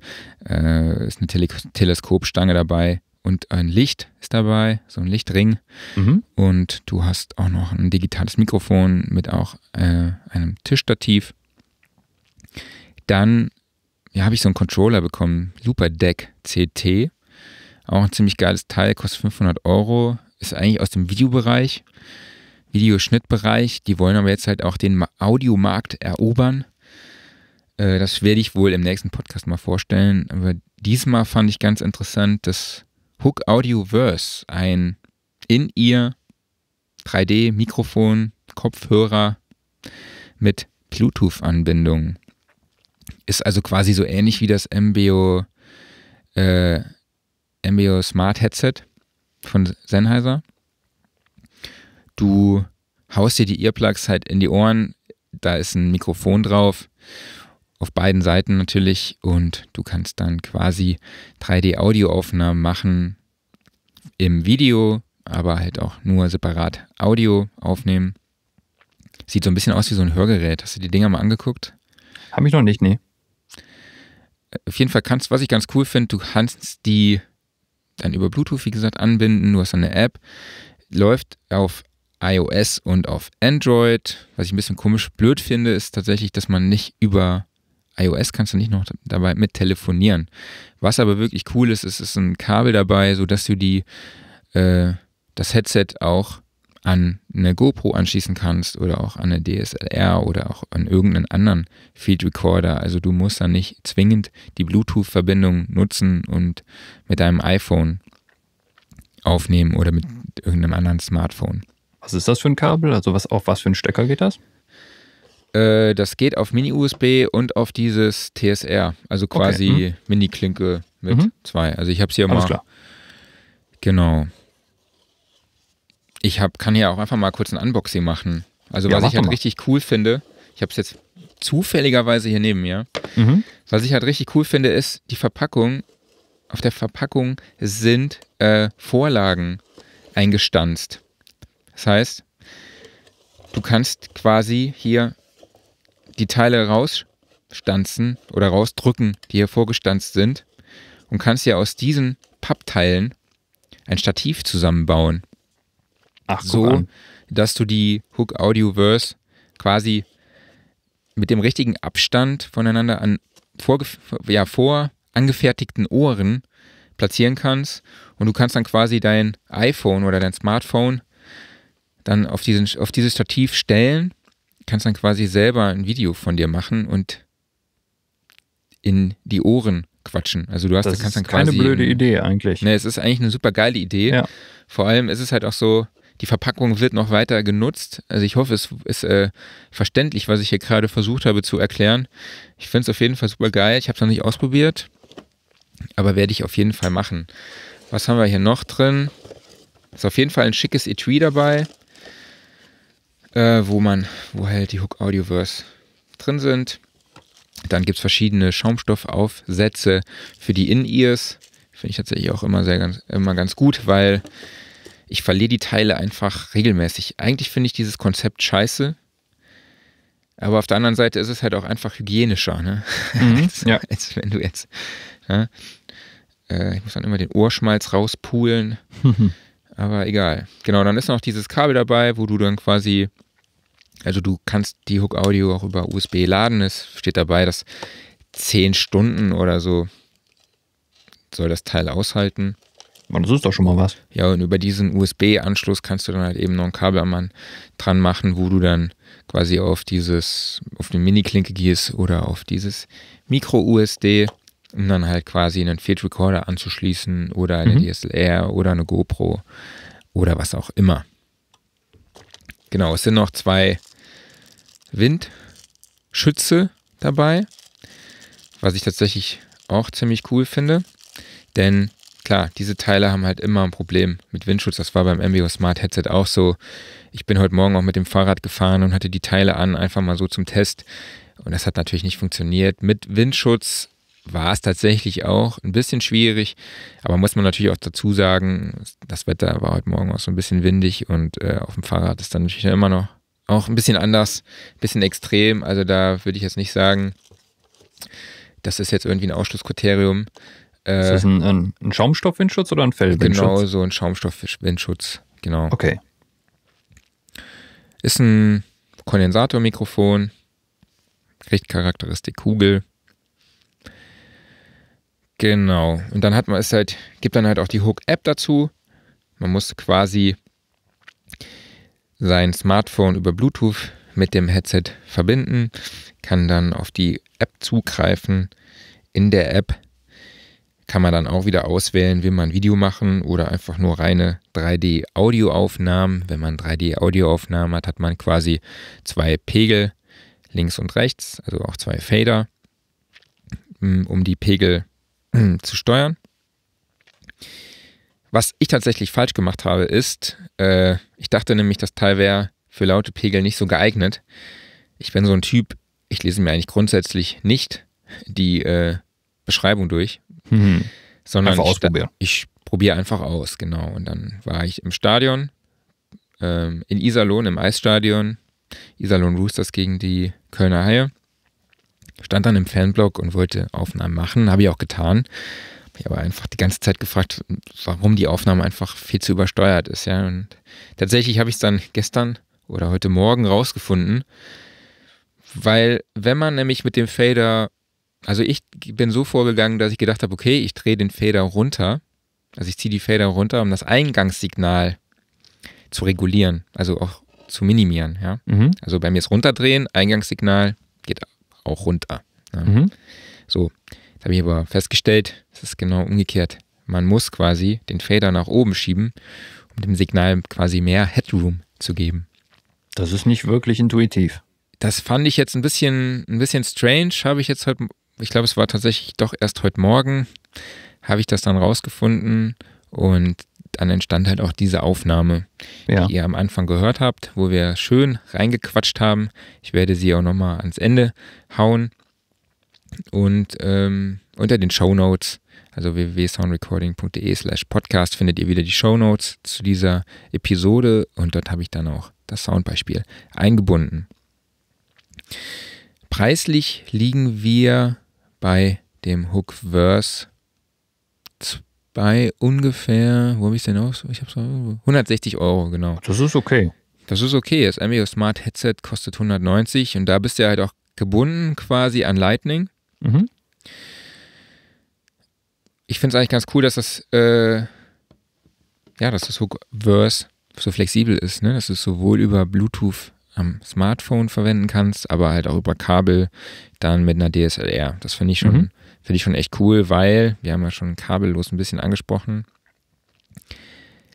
Äh, ist eine Tele Teleskopstange dabei und ein Licht ist dabei, so ein Lichtring. Mhm. Und du hast auch noch ein digitales Mikrofon mit auch äh, einem Tischstativ. Dann ja, habe ich so einen Controller bekommen, Looper Deck CT. Auch ein ziemlich geiles Teil, kostet 500 Euro. Ist eigentlich aus dem Videobereich. Videoschnittbereich. Die wollen aber jetzt halt auch den Audiomarkt erobern. Äh, das werde ich wohl im nächsten Podcast mal vorstellen. Aber diesmal fand ich ganz interessant, dass Hook Audioverse ein in ihr 3D-Mikrofon, Kopfhörer mit Bluetooth-Anbindung ist also quasi so ähnlich wie das MBO, äh, MBO Smart Headset von Sennheiser. Du haust dir die Earplugs halt in die Ohren. Da ist ein Mikrofon drauf, auf beiden Seiten natürlich. Und du kannst dann quasi 3D-Audioaufnahmen machen im Video, aber halt auch nur separat Audio aufnehmen. Sieht so ein bisschen aus wie so ein Hörgerät. Hast du die Dinger mal angeguckt? Habe ich noch nicht, nee. Auf jeden Fall kannst, was ich ganz cool finde, du kannst die dann über Bluetooth, wie gesagt, anbinden. Du hast eine App, läuft auf iOS und auf Android. Was ich ein bisschen komisch blöd finde, ist tatsächlich, dass man nicht über iOS kannst du nicht noch dabei mit telefonieren. Was aber wirklich cool ist, ist, ist ein Kabel dabei, sodass du die, äh, das Headset auch an eine GoPro anschließen kannst oder auch an eine DSLR oder auch an irgendeinen anderen Field Recorder. Also du musst dann nicht zwingend die Bluetooth-Verbindung nutzen und mit deinem iPhone aufnehmen oder mit irgendeinem anderen Smartphone. Was ist das für ein Kabel? Also was auf was für einen Stecker geht das? Äh, das geht auf Mini-USB und auf dieses TSR, also quasi okay. hm. Mini-Klinke mit mhm. zwei. Also ich habe es hier Alles mal. Klar. Genau. Ich hab, kann hier auch einfach mal kurz ein Unboxing machen. Also, ja, was ich halt richtig cool finde, ich habe es jetzt zufälligerweise hier neben mir. Mhm. Was ich halt richtig cool finde, ist die Verpackung. Auf der Verpackung sind äh, Vorlagen eingestanzt. Das heißt, du kannst quasi hier die Teile rausstanzen oder rausdrücken, die hier vorgestanzt sind und kannst dir aus diesen Pappteilen ein Stativ zusammenbauen. Ach, so, dass du die Hook Audioverse quasi mit dem richtigen Abstand voneinander an vor, ja, vor angefertigten Ohren platzieren kannst und du kannst dann quasi dein iPhone oder dein Smartphone dann auf, diesen, auf dieses Stativ stellen, kannst dann quasi selber ein Video von dir machen und in die Ohren quatschen. Also du hast, das kannst dann quasi. Keine blöde Idee eigentlich. Ne, es ist eigentlich eine super geile Idee. Ja. Vor allem ist es halt auch so, die Verpackung wird noch weiter genutzt. Also ich hoffe, es ist äh, verständlich, was ich hier gerade versucht habe zu erklären. Ich finde es auf jeden Fall super geil. Ich habe es noch nicht ausprobiert, aber werde ich auf jeden Fall machen. Was haben wir hier noch drin? Ist auf jeden Fall ein schickes Etui dabei, äh, wo man, wo halt die Hook Audioverse drin sind. Dann gibt es verschiedene Schaumstoffaufsätze für die In-Ears. Finde ich tatsächlich auch immer sehr ganz, immer ganz gut, weil ich verliere die Teile einfach regelmäßig. Eigentlich finde ich dieses Konzept scheiße. Aber auf der anderen Seite ist es halt auch einfach hygienischer, ne? Mhm, als, ja. als wenn du jetzt. Ja? Äh, ich muss dann immer den Ohrschmalz rauspulen. Aber egal. Genau, dann ist noch dieses Kabel dabei, wo du dann quasi. Also du kannst die Hook Audio auch über USB laden. Es steht dabei, dass 10 Stunden oder so soll das Teil aushalten. Das ist doch schon mal was. Ja, und über diesen USB-Anschluss kannst du dann halt eben noch ein Kabelmann dran machen, wo du dann quasi auf dieses, auf die Mini-Klinke gehst oder auf dieses Micro-USD, um dann halt quasi einen Field Recorder anzuschließen oder eine mhm. DSLR oder eine GoPro oder was auch immer. Genau, es sind noch zwei Windschütze dabei, was ich tatsächlich auch ziemlich cool finde, denn klar, diese Teile haben halt immer ein Problem mit Windschutz. Das war beim MBO Smart Headset auch so. Ich bin heute Morgen auch mit dem Fahrrad gefahren und hatte die Teile an, einfach mal so zum Test. Und das hat natürlich nicht funktioniert. Mit Windschutz war es tatsächlich auch ein bisschen schwierig, aber muss man natürlich auch dazu sagen, das Wetter war heute Morgen auch so ein bisschen windig und äh, auf dem Fahrrad ist dann natürlich immer noch auch ein bisschen anders, ein bisschen extrem. Also da würde ich jetzt nicht sagen, das ist jetzt irgendwie ein Ausschlusskriterium. Äh, ist das ein, ein, ein Schaumstoffwindschutz oder ein Fellwindschutz? Genau, so ein Schaumstoffwindschutz, genau. Okay. Ist ein Kondensatormikrofon, recht charakteristik Kugel. Genau. Und dann hat man es halt, gibt dann halt auch die Hook-App dazu. Man muss quasi sein Smartphone über Bluetooth mit dem Headset verbinden, kann dann auf die App zugreifen. In der App kann man dann auch wieder auswählen, will man Video machen oder einfach nur reine 3D-Audioaufnahmen. Wenn man 3D-Audioaufnahmen hat, hat man quasi zwei Pegel links und rechts, also auch zwei Fader, mm, um die Pegel zu steuern. Was ich tatsächlich falsch gemacht habe, ist, äh, ich dachte nämlich, das Teil wäre für laute Pegel nicht so geeignet. Ich bin so ein Typ, ich lese mir eigentlich grundsätzlich nicht die äh, Beschreibung durch, mhm. sondern ich, ich probiere einfach aus, genau. Und dann war ich im Stadion, ähm, in Iserlohn, im Eisstadion, Iserlohn Roosters gegen die Kölner Haie. Stand dann im Fanblog und wollte Aufnahmen machen, habe ich auch getan. Habe ich aber einfach die ganze Zeit gefragt, warum die Aufnahme einfach viel zu übersteuert ist. Ja? Und tatsächlich habe ich es dann gestern oder heute Morgen rausgefunden, weil wenn man nämlich mit dem Fader, also ich bin so vorgegangen, dass ich gedacht habe, okay, ich drehe den Fader runter, also ich ziehe die Fader runter, um das Eingangssignal zu regulieren, also auch zu minimieren. Ja? Mhm. Also bei mir ist runterdrehen, Eingangssignal geht auch runter. Ja? Mhm. So, jetzt habe ich aber festgestellt, es ist genau umgekehrt. Man muss quasi den Fader nach oben schieben, um dem Signal quasi mehr Headroom zu geben. Das ist nicht wirklich intuitiv. Das fand ich jetzt ein bisschen, ein bisschen strange, habe ich jetzt heute, ich glaube, es war tatsächlich doch erst heute Morgen, habe ich das dann rausgefunden und dann entstand halt auch diese Aufnahme, ja. die ihr am Anfang gehört habt, wo wir schön reingequatscht haben. Ich werde sie auch nochmal ans Ende hauen. Und ähm, unter den Show Notes, also www.soundrecording.de slash podcast, findet ihr wieder die Show Notes zu dieser Episode und dort habe ich dann auch das Soundbeispiel eingebunden. Preislich liegen wir bei dem Hook Verse bei ungefähr, wo habe ich es denn aus? Ich habe 160 Euro, genau. Das ist okay. Das ist okay. Das Amio Smart Headset kostet 190 und da bist du halt auch gebunden quasi an Lightning. Mhm. Ich finde es eigentlich ganz cool, dass das, äh, ja, dass das Hookverse so flexibel ist, ne? dass du es sowohl über Bluetooth am Smartphone verwenden kannst, aber halt auch über Kabel dann mit einer DSLR. Das finde ich schon mhm. Finde ich schon echt cool, weil, wir haben ja schon kabellos ein bisschen angesprochen,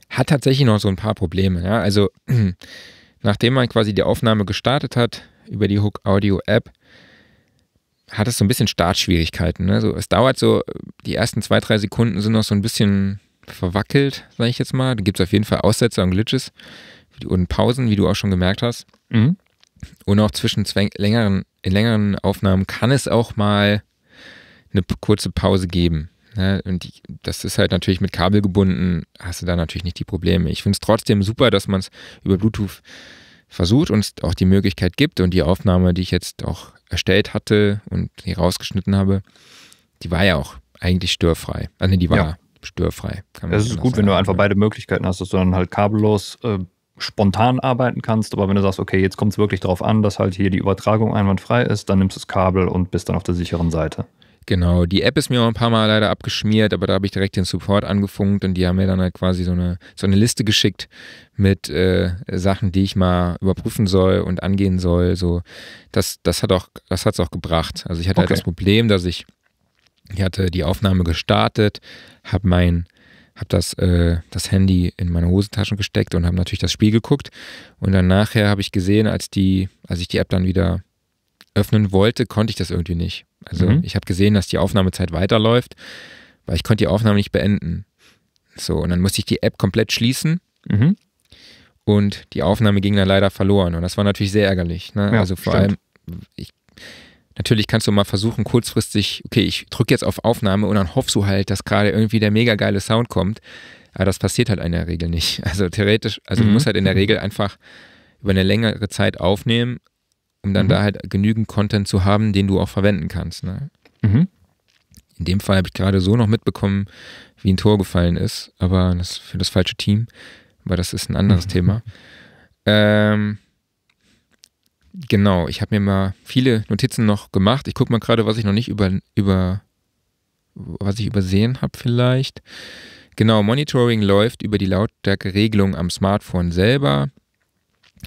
hat tatsächlich noch so ein paar Probleme. Ja? Also, nachdem man quasi die Aufnahme gestartet hat über die Hook Audio App, hat es so ein bisschen Startschwierigkeiten. Ne? So, es dauert so, die ersten zwei, drei Sekunden sind noch so ein bisschen verwackelt, sage ich jetzt mal. Da gibt es auf jeden Fall Aussetzer und Glitches und Pausen, wie du auch schon gemerkt hast. Mhm. Und auch zwischen längeren, in längeren Aufnahmen kann es auch mal eine kurze Pause geben. Ja, und die, das ist halt natürlich mit Kabel gebunden, hast du da natürlich nicht die Probleme. Ich finde es trotzdem super, dass man es über Bluetooth versucht und es auch die Möglichkeit gibt. Und die Aufnahme, die ich jetzt auch erstellt hatte und die rausgeschnitten habe, die war ja auch eigentlich störfrei. Also die war ja. störfrei. das ist gut, sagen. wenn du einfach beide Möglichkeiten hast, dass du dann halt kabellos äh, spontan arbeiten kannst. Aber wenn du sagst, okay, jetzt kommt es wirklich darauf an, dass halt hier die Übertragung einwandfrei ist, dann nimmst du das Kabel und bist dann auf der sicheren Seite. Genau, die App ist mir auch ein paar Mal leider abgeschmiert, aber da habe ich direkt den Support angefunkt und die haben mir dann halt quasi so eine, so eine Liste geschickt mit äh, Sachen, die ich mal überprüfen soll und angehen soll. So, das, das hat auch, das hat es auch gebracht. Also ich hatte okay. halt das Problem, dass ich, ich hatte die Aufnahme gestartet, habe mein, habe das, äh, das Handy in meine Hosentasche gesteckt und habe natürlich das Spiel geguckt. Und dann nachher habe ich gesehen, als die, als ich die App dann wieder öffnen wollte, konnte ich das irgendwie nicht. Also mhm. ich habe gesehen, dass die Aufnahmezeit weiterläuft, weil ich konnte die Aufnahme nicht beenden. So, und dann musste ich die App komplett schließen mhm. und die Aufnahme ging dann leider verloren. Und das war natürlich sehr ärgerlich. Ne? Ja, also vor stimmt. allem, ich, natürlich kannst du mal versuchen, kurzfristig, okay, ich drücke jetzt auf Aufnahme und dann hoffst du halt, dass gerade irgendwie der mega geile Sound kommt. Aber das passiert halt in der Regel nicht. Also theoretisch, also mhm. du musst halt in der Regel einfach über eine längere Zeit aufnehmen um dann mhm. da halt genügend Content zu haben, den du auch verwenden kannst. Ne? Mhm. In dem Fall habe ich gerade so noch mitbekommen, wie ein Tor gefallen ist, aber das für das falsche Team. Aber das ist ein anderes mhm. Thema. Ähm, genau, ich habe mir mal viele Notizen noch gemacht. Ich gucke mal gerade, was ich noch nicht über, über was ich übersehen habe vielleicht. Genau, Monitoring läuft über die Lautstärkeregelung am Smartphone selber.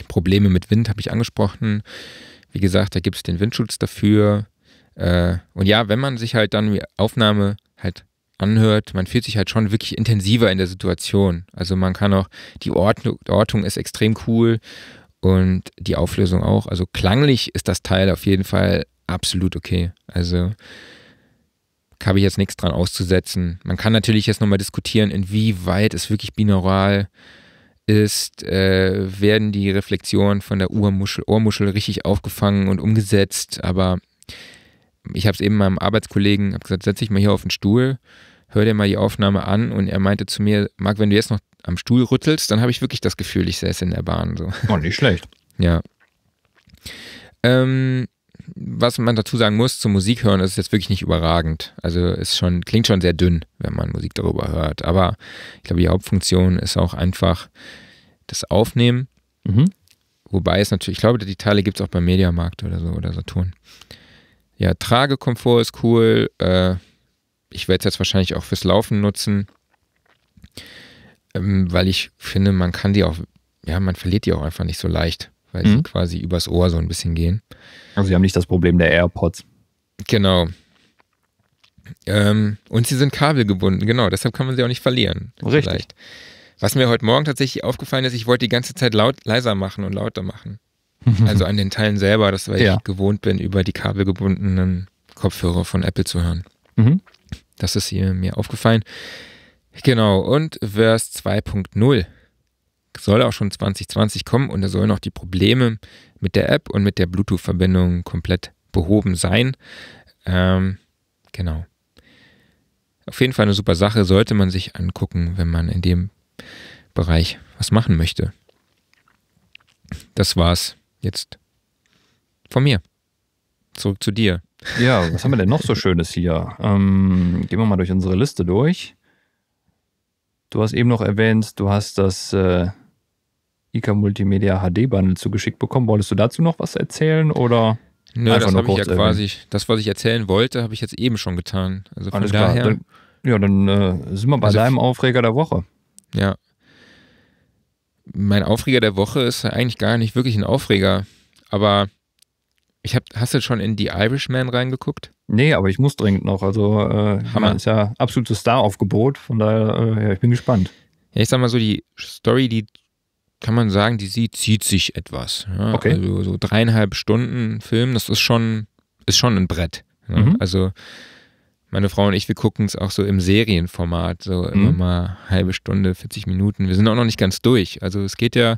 Probleme mit Wind habe ich angesprochen. Wie gesagt, da gibt es den Windschutz dafür. Äh, und ja, wenn man sich halt dann die Aufnahme halt anhört, man fühlt sich halt schon wirklich intensiver in der Situation. Also man kann auch, die Ortung ist extrem cool und die Auflösung auch. Also klanglich ist das Teil auf jeden Fall absolut okay. Also habe ich jetzt nichts dran auszusetzen. Man kann natürlich jetzt nochmal diskutieren, inwieweit es wirklich binaural ist, äh, werden die Reflexionen von der Ohrmuschel, Ohrmuschel richtig aufgefangen und umgesetzt. Aber ich habe es eben meinem Arbeitskollegen hab gesagt, setz dich mal hier auf den Stuhl, hör dir mal die Aufnahme an. Und er meinte zu mir, Marc, wenn du jetzt noch am Stuhl rüttelst, dann habe ich wirklich das Gefühl, ich säße in der Bahn. So. Oh, nicht schlecht. Ja. Ähm, was man dazu sagen muss, zum Musik hören ist jetzt wirklich nicht überragend. Also es schon, klingt schon sehr dünn, wenn man Musik darüber hört. Aber ich glaube, die Hauptfunktion ist auch einfach das Aufnehmen. Mhm. Wobei es natürlich, ich glaube, die Teile gibt es auch beim Mediamarkt oder so oder Saturn. Ja, Tragekomfort ist cool. Äh, ich werde es jetzt wahrscheinlich auch fürs Laufen nutzen, ähm, weil ich finde, man kann die auch, ja, man verliert die auch einfach nicht so leicht weil mhm. sie quasi übers Ohr so ein bisschen gehen. Also sie haben nicht das Problem der AirPods. Genau. Ähm, und sie sind kabelgebunden, genau, deshalb kann man sie auch nicht verlieren. Richtig. Vielleicht. Was mir heute Morgen tatsächlich aufgefallen ist, ich wollte die ganze Zeit laut, leiser machen und lauter machen. also an den Teilen selber, das weil ja. ich gewohnt bin, über die kabelgebundenen Kopfhörer von Apple zu hören. Mhm. Das ist hier mir aufgefallen. Genau, und Verse 2.0 soll auch schon 2020 kommen und da sollen auch die Probleme mit der App und mit der Bluetooth-Verbindung komplett behoben sein. Ähm, genau. Auf jeden Fall eine super Sache, sollte man sich angucken, wenn man in dem Bereich was machen möchte. Das war's jetzt von mir. Zurück zu dir. Ja, was haben wir denn noch so Schönes hier? Ähm, gehen wir mal durch unsere Liste durch. Du hast eben noch erwähnt, du hast das äh, ICA Multimedia HD Bundle zugeschickt bekommen. Wolltest du dazu noch was erzählen oder? Nö, das habe ich ja quasi, das, was ich erzählen wollte, habe ich jetzt eben schon getan. Also von Alles daher. Klar. Dann, ja, dann äh, sind wir bei also, deinem Aufreger der Woche. Ja. Mein Aufreger der Woche ist eigentlich gar nicht wirklich ein Aufreger, aber ich hab, hast du schon in The Irishman reingeguckt? Nee, aber ich muss dringend noch. Also äh, Hammer ist ja absolutes Star-Aufgebot, von daher, äh, ja, ich bin gespannt. Ja, ich sag mal so, die Story, die kann man sagen, die sie zieht sich etwas. Ja? Okay. Also so dreieinhalb Stunden Film, das ist schon, ist schon ein Brett. Ja? Mhm. Also meine Frau und ich, wir gucken es auch so im Serienformat, so mhm. immer mal halbe Stunde, 40 Minuten. Wir sind auch noch nicht ganz durch. Also es geht ja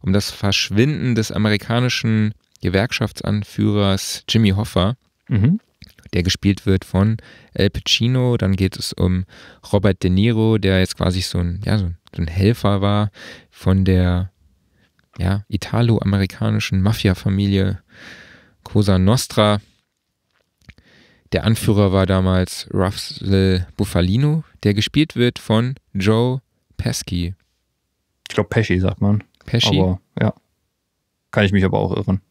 um das Verschwinden des amerikanischen Gewerkschaftsanführers Jimmy Hoffa, mhm. Der gespielt wird von El Pacino. Dann geht es um Robert De Niro, der jetzt quasi so ein, ja, so ein ein Helfer war von der ja, italo-amerikanischen Mafia-Familie Cosa Nostra. Der Anführer war damals Russell Buffalino, der gespielt wird von Joe Pesci. Ich glaube Pesci sagt man. Pesci? Aber ja. Kann ich mich aber auch irren.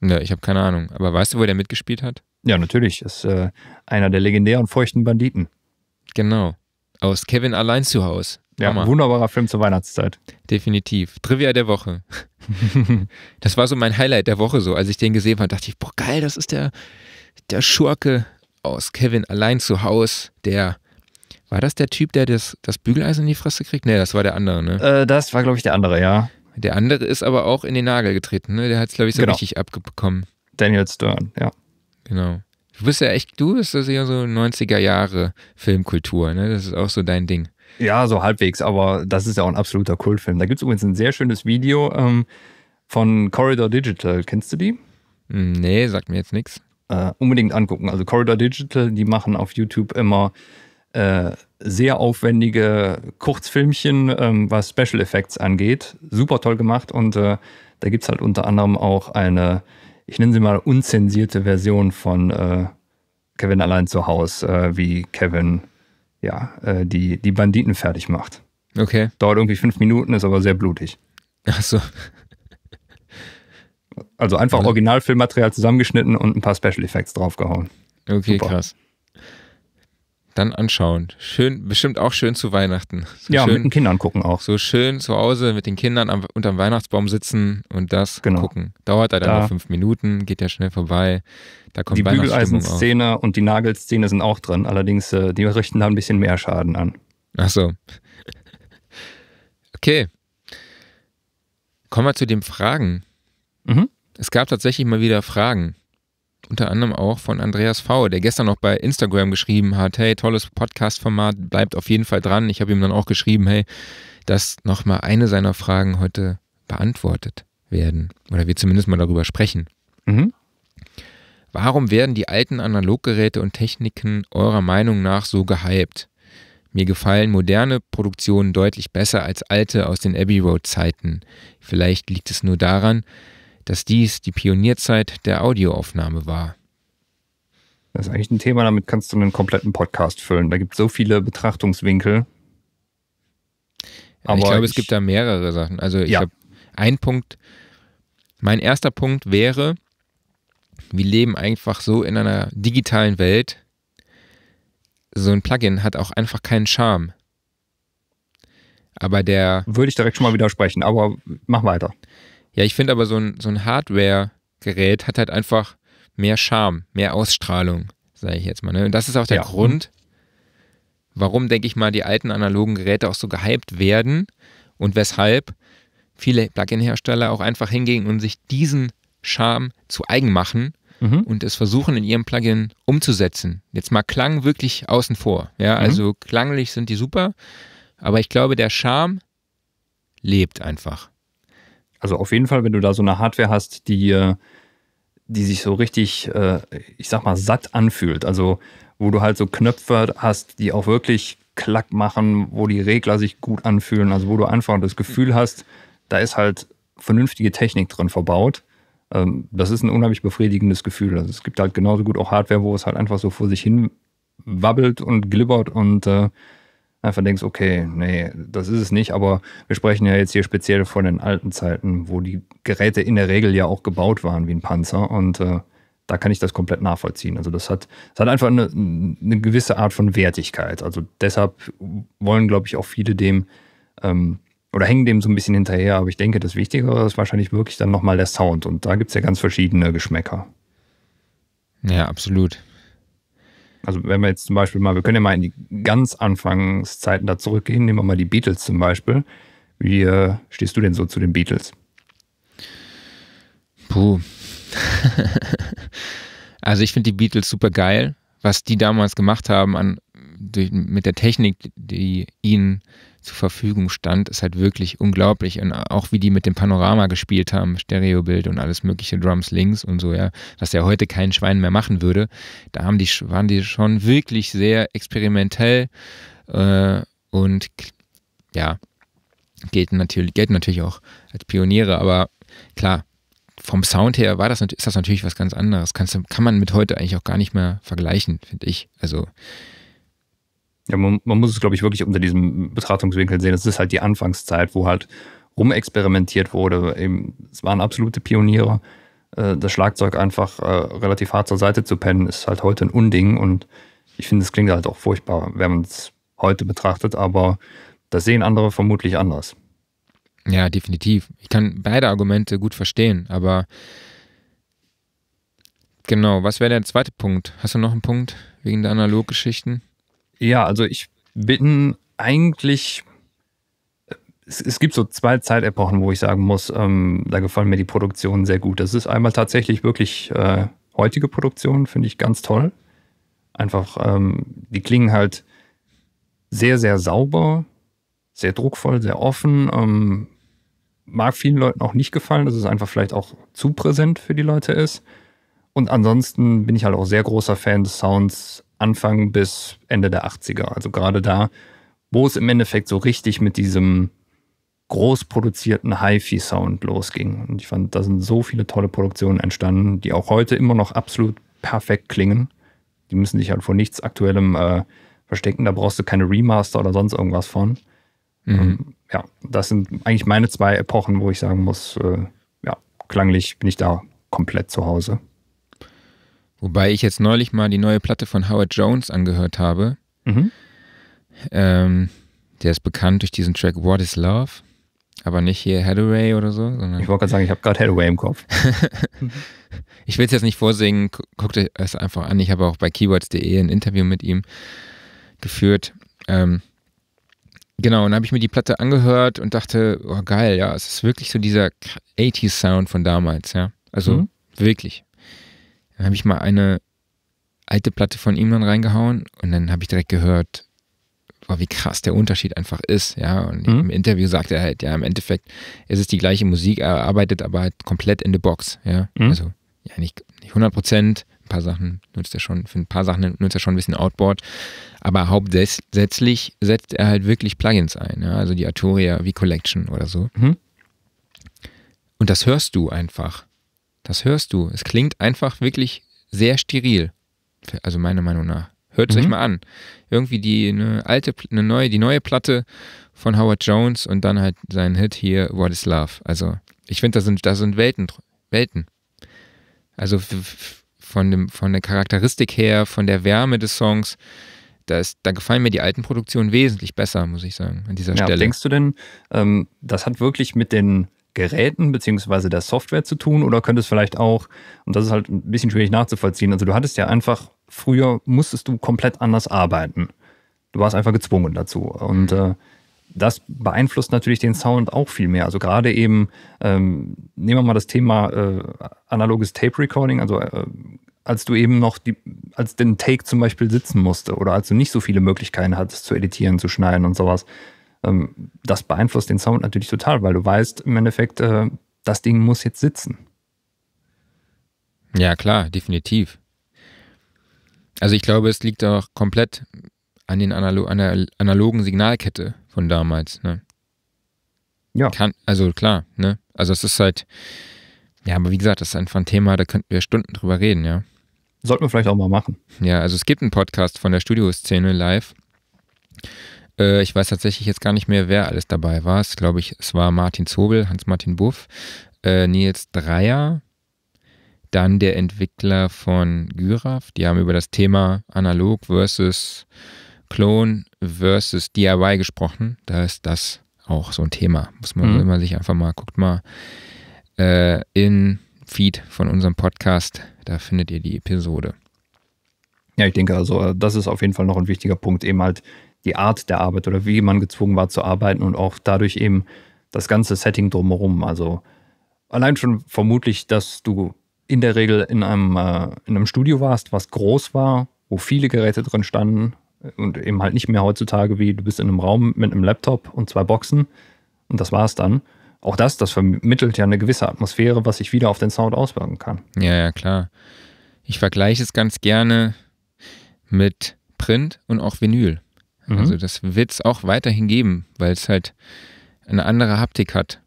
Ja, ich habe keine Ahnung. Aber weißt du, wo der mitgespielt hat? Ja, natürlich. Ist äh, einer der legendären feuchten Banditen. Genau. Aus Kevin allein zu Hause. Ja, Hammer. wunderbarer Film zur Weihnachtszeit. Definitiv. Trivia der Woche. das war so mein Highlight der Woche so. Als ich den gesehen habe, dachte ich, boah, geil, das ist der, der Schurke aus Kevin allein zu Haus, der war das der Typ, der das, das Bügeleisen in die Fresse kriegt? Nee, das war der andere, ne? Äh, das war, glaube ich, der andere, ja. Der andere ist aber auch in den Nagel getreten, ne? Der hat es, glaube ich, so genau. richtig abbekommen. Daniel Stern, ja. Genau. Du bist ja echt, du bist das ja so 90er Jahre Filmkultur, ne? Das ist auch so dein Ding. Ja, so halbwegs, aber das ist ja auch ein absoluter Kultfilm. Da gibt es übrigens ein sehr schönes Video ähm, von Corridor Digital. Kennst du die? Hm, nee, sagt mir jetzt nichts. Äh, unbedingt angucken. Also Corridor Digital, die machen auf YouTube immer äh, sehr aufwendige Kurzfilmchen, ähm, was Special Effects angeht. Super toll gemacht und äh, da gibt es halt unter anderem auch eine, ich nenne sie mal unzensierte Version von äh, Kevin allein zu Hause, äh, wie Kevin ja, äh, die, die Banditen fertig macht. Okay. Dauert irgendwie fünf Minuten, ist aber sehr blutig. Ach so. Also einfach. Originalfilmmaterial zusammengeschnitten und ein paar Special Effects draufgehauen. Okay, Super. krass. Dann anschauen. Schön, bestimmt auch schön zu Weihnachten. So ja, schön, mit den Kindern gucken auch. So schön zu Hause mit den Kindern am, unterm Weihnachtsbaum sitzen und das genau. gucken. Dauert halt da. nur fünf Minuten, geht ja schnell vorbei. Da kommt die Bügeleisen-Szene und die Nagelszene sind auch drin. Allerdings, äh, die richten da ein bisschen mehr Schaden an. Ach so. Okay. Kommen wir zu den Fragen. Mhm. Es gab tatsächlich mal wieder Fragen. Unter anderem auch von Andreas V., der gestern noch bei Instagram geschrieben hat, hey, tolles Podcast-Format, bleibt auf jeden Fall dran. Ich habe ihm dann auch geschrieben, hey, dass nochmal eine seiner Fragen heute beantwortet werden. Oder wir zumindest mal darüber sprechen. Mhm. Warum werden die alten Analoggeräte und Techniken eurer Meinung nach so gehypt? Mir gefallen moderne Produktionen deutlich besser als alte aus den Abbey Road Zeiten. Vielleicht liegt es nur daran, dass dies die Pionierzeit der Audioaufnahme war. Das ist eigentlich ein Thema, damit kannst du einen kompletten Podcast füllen. Da gibt es so viele Betrachtungswinkel. Aber ich glaube, ich, es gibt da mehrere Sachen. Also ich ja. habe einen Punkt. Mein erster Punkt wäre, wir leben einfach so in einer digitalen Welt. So ein Plugin hat auch einfach keinen Charme. Aber der. Würde ich direkt schon mal widersprechen, aber mach weiter. Ja, ich finde aber so ein, so ein Hardware-Gerät hat halt einfach mehr Charme, mehr Ausstrahlung, sage ich jetzt mal. Ne? Und das ist auch der ja. Grund, warum, denke ich mal, die alten analogen Geräte auch so gehypt werden und weshalb viele Plugin-Hersteller auch einfach hingehen und sich diesen Charme zu eigen machen mhm. und es versuchen in ihrem Plugin umzusetzen. Jetzt mal Klang wirklich außen vor. Ja, mhm. also klanglich sind die super, aber ich glaube, der Charme lebt einfach. Also auf jeden Fall, wenn du da so eine Hardware hast, die, die sich so richtig, äh, ich sag mal, satt anfühlt. Also wo du halt so Knöpfe hast, die auch wirklich Klack machen, wo die Regler sich gut anfühlen. Also wo du einfach das Gefühl hast, da ist halt vernünftige Technik drin verbaut. Ähm, das ist ein unheimlich befriedigendes Gefühl. Also es gibt halt genauso gut auch Hardware, wo es halt einfach so vor sich hin wabbelt und glibbert und äh, einfach denkst, okay, nee, das ist es nicht, aber wir sprechen ja jetzt hier speziell von den alten Zeiten, wo die Geräte in der Regel ja auch gebaut waren wie ein Panzer und äh, da kann ich das komplett nachvollziehen. Also das hat, das hat einfach eine, eine gewisse Art von Wertigkeit. Also deshalb wollen, glaube ich, auch viele dem ähm, oder hängen dem so ein bisschen hinterher, aber ich denke, das Wichtigere ist wahrscheinlich wirklich dann nochmal der Sound und da gibt es ja ganz verschiedene Geschmäcker. Ja, absolut. Also wenn wir jetzt zum Beispiel mal, wir können ja mal in die ganz Anfangszeiten da zurückgehen, nehmen wir mal die Beatles zum Beispiel. Wie äh, stehst du denn so zu den Beatles? Puh. also ich finde die Beatles super geil, was die damals gemacht haben an, durch, mit der Technik, die ihnen zur Verfügung stand, ist halt wirklich unglaublich. Und auch wie die mit dem Panorama gespielt haben, Stereobild und alles mögliche, Drums links und so, ja, was ja heute kein Schwein mehr machen würde. Da haben die, waren die schon wirklich sehr experimentell äh, und ja, gelten natürlich, gelten natürlich auch als Pioniere, aber klar, vom Sound her war das, ist das natürlich was ganz anderes. Kannst, kann man mit heute eigentlich auch gar nicht mehr vergleichen, finde ich. Also ja, man, man muss es, glaube ich, wirklich unter diesem Betrachtungswinkel sehen. Es ist halt die Anfangszeit, wo halt rumexperimentiert wurde. Eben, es waren absolute Pioniere. Äh, das Schlagzeug einfach äh, relativ hart zur Seite zu pennen, ist halt heute ein Unding. Und ich finde, es klingt halt auch furchtbar, wenn man es heute betrachtet. Aber das sehen andere vermutlich anders. Ja, definitiv. Ich kann beide Argumente gut verstehen, aber genau, was wäre der zweite Punkt? Hast du noch einen Punkt wegen der Analoggeschichten? Ja, also ich bin eigentlich. Es, es, gibt so zwei Zeitepochen, wo ich sagen muss, ähm, da gefallen mir die Produktionen sehr gut. Das ist einmal tatsächlich wirklich äh, heutige Produktion, finde ich ganz toll. Einfach, ähm, die klingen halt sehr, sehr sauber, sehr druckvoll, sehr offen. Ähm, mag vielen Leuten auch nicht gefallen, dass es einfach vielleicht auch zu präsent für die Leute ist. Und ansonsten bin ich halt auch sehr großer Fan des Sounds Anfang bis Ende der 80er. Also gerade da, wo es im Endeffekt so richtig mit diesem groß produzierten HiFi-Sound losging. Und ich fand, da sind so viele tolle Produktionen entstanden, die auch heute immer noch absolut perfekt klingen. Die müssen sich halt vor nichts Aktuellem äh, verstecken. Da brauchst du keine Remaster oder sonst irgendwas von. Mhm. Ähm, ja, das sind eigentlich meine zwei Epochen, wo ich sagen muss, äh, ja, klanglich bin ich da komplett zu Hause. Wobei ich jetzt neulich mal die neue Platte von Howard Jones angehört habe. Mhm. Ähm, der ist bekannt durch diesen Track What is Love, aber nicht hier Hathaway oder so. Sondern ich wollte gerade sagen, ich habe gerade Hathaway im Kopf. ich will es jetzt nicht vorsingen, guckt euch es einfach an. Ich habe auch bei keywords.de ein Interview mit ihm geführt. Ähm, genau, und dann habe ich mir die Platte angehört und dachte, oh geil, ja, es ist wirklich so dieser 80s-Sound von damals, ja. Also mhm. wirklich. Dann habe ich mal eine alte Platte von ihm dann reingehauen und dann habe ich direkt gehört, oh, wie krass der Unterschied einfach ist, ja. Und mhm. im Interview sagt er halt, ja, im Endeffekt ist es die gleiche Musik, er arbeitet aber halt komplett in the box, ja. Mhm. Also, ja, nicht, nicht 100 Prozent, ein paar Sachen nutzt er schon, für ein paar Sachen nutzt er schon ein bisschen Outboard, aber hauptsächlich setzt er halt wirklich Plugins ein, ja? also die Arturia V-Collection oder so. Mhm. Und das hörst du einfach. Das hörst du. Es klingt einfach wirklich sehr steril. Also meiner Meinung nach. Hört es mhm. euch mal an. Irgendwie die eine alte, eine neue, die neue Platte von Howard Jones und dann halt sein Hit hier, What is Love. Also ich finde, da sind, da sind Welten, Welten. Also von, dem, von der Charakteristik her, von der Wärme des Songs, da, ist, da gefallen mir die alten Produktionen wesentlich besser, muss ich sagen, an dieser ja, Stelle. Denkst du denn, ähm, das hat wirklich mit den Geräten beziehungsweise der Software zu tun oder könnte es vielleicht auch, und das ist halt ein bisschen schwierig nachzuvollziehen, also du hattest ja einfach, früher musstest du komplett anders arbeiten. Du warst einfach gezwungen dazu. Und äh, das beeinflusst natürlich den Sound auch viel mehr. Also gerade eben, ähm, nehmen wir mal das Thema äh, analoges Tape Recording, also äh, als du eben noch die, als den Take zum Beispiel sitzen musste oder als du nicht so viele Möglichkeiten hattest zu editieren, zu schneiden und sowas, ähm, das beeinflusst den Sound natürlich total, weil du weißt im Endeffekt, äh, das Ding muss jetzt sitzen. Ja, klar, definitiv. Also ich glaube, es liegt auch komplett an, den Analo an der analogen Signalkette von damals. Ne? Ja. Kann, also klar, ne? Also es ist halt, ja, aber wie gesagt, das ist einfach ein Thema, da könnten wir Stunden drüber reden, ja. Sollten wir vielleicht auch mal machen. Ja, also es gibt einen Podcast von der Studioszene live. Äh, ich weiß tatsächlich jetzt gar nicht mehr, wer alles dabei war. Es glaube ich, es war Martin Zobel, Hans-Martin Buff, äh, Nils Dreier, dann der Entwickler von Gyraf. Die haben über das Thema analog versus Clone versus DIY gesprochen. Da ist das auch so ein Thema. Muss man mhm. immer sich einfach mal, guckt mal äh, in Feed von unserem Podcast, da findet ihr die Episode. Ja, ich denke also, das ist auf jeden Fall noch ein wichtiger Punkt, eben halt die Art der Arbeit oder wie man gezwungen war zu arbeiten und auch dadurch eben das ganze Setting drumherum. Also allein schon vermutlich, dass du in der Regel in einem, äh, in einem Studio warst, was groß war, wo viele Geräte drin standen und eben halt nicht mehr heutzutage wie du bist in einem Raum mit einem Laptop und zwei Boxen und das war es dann auch das, das vermittelt ja eine gewisse Atmosphäre, was sich wieder auf den Sound auswirken kann. Ja, ja, klar. Ich vergleiche es ganz gerne mit Print und auch Vinyl. Mhm. Also das wird es auch weiterhin geben, weil es halt eine andere Haptik hat,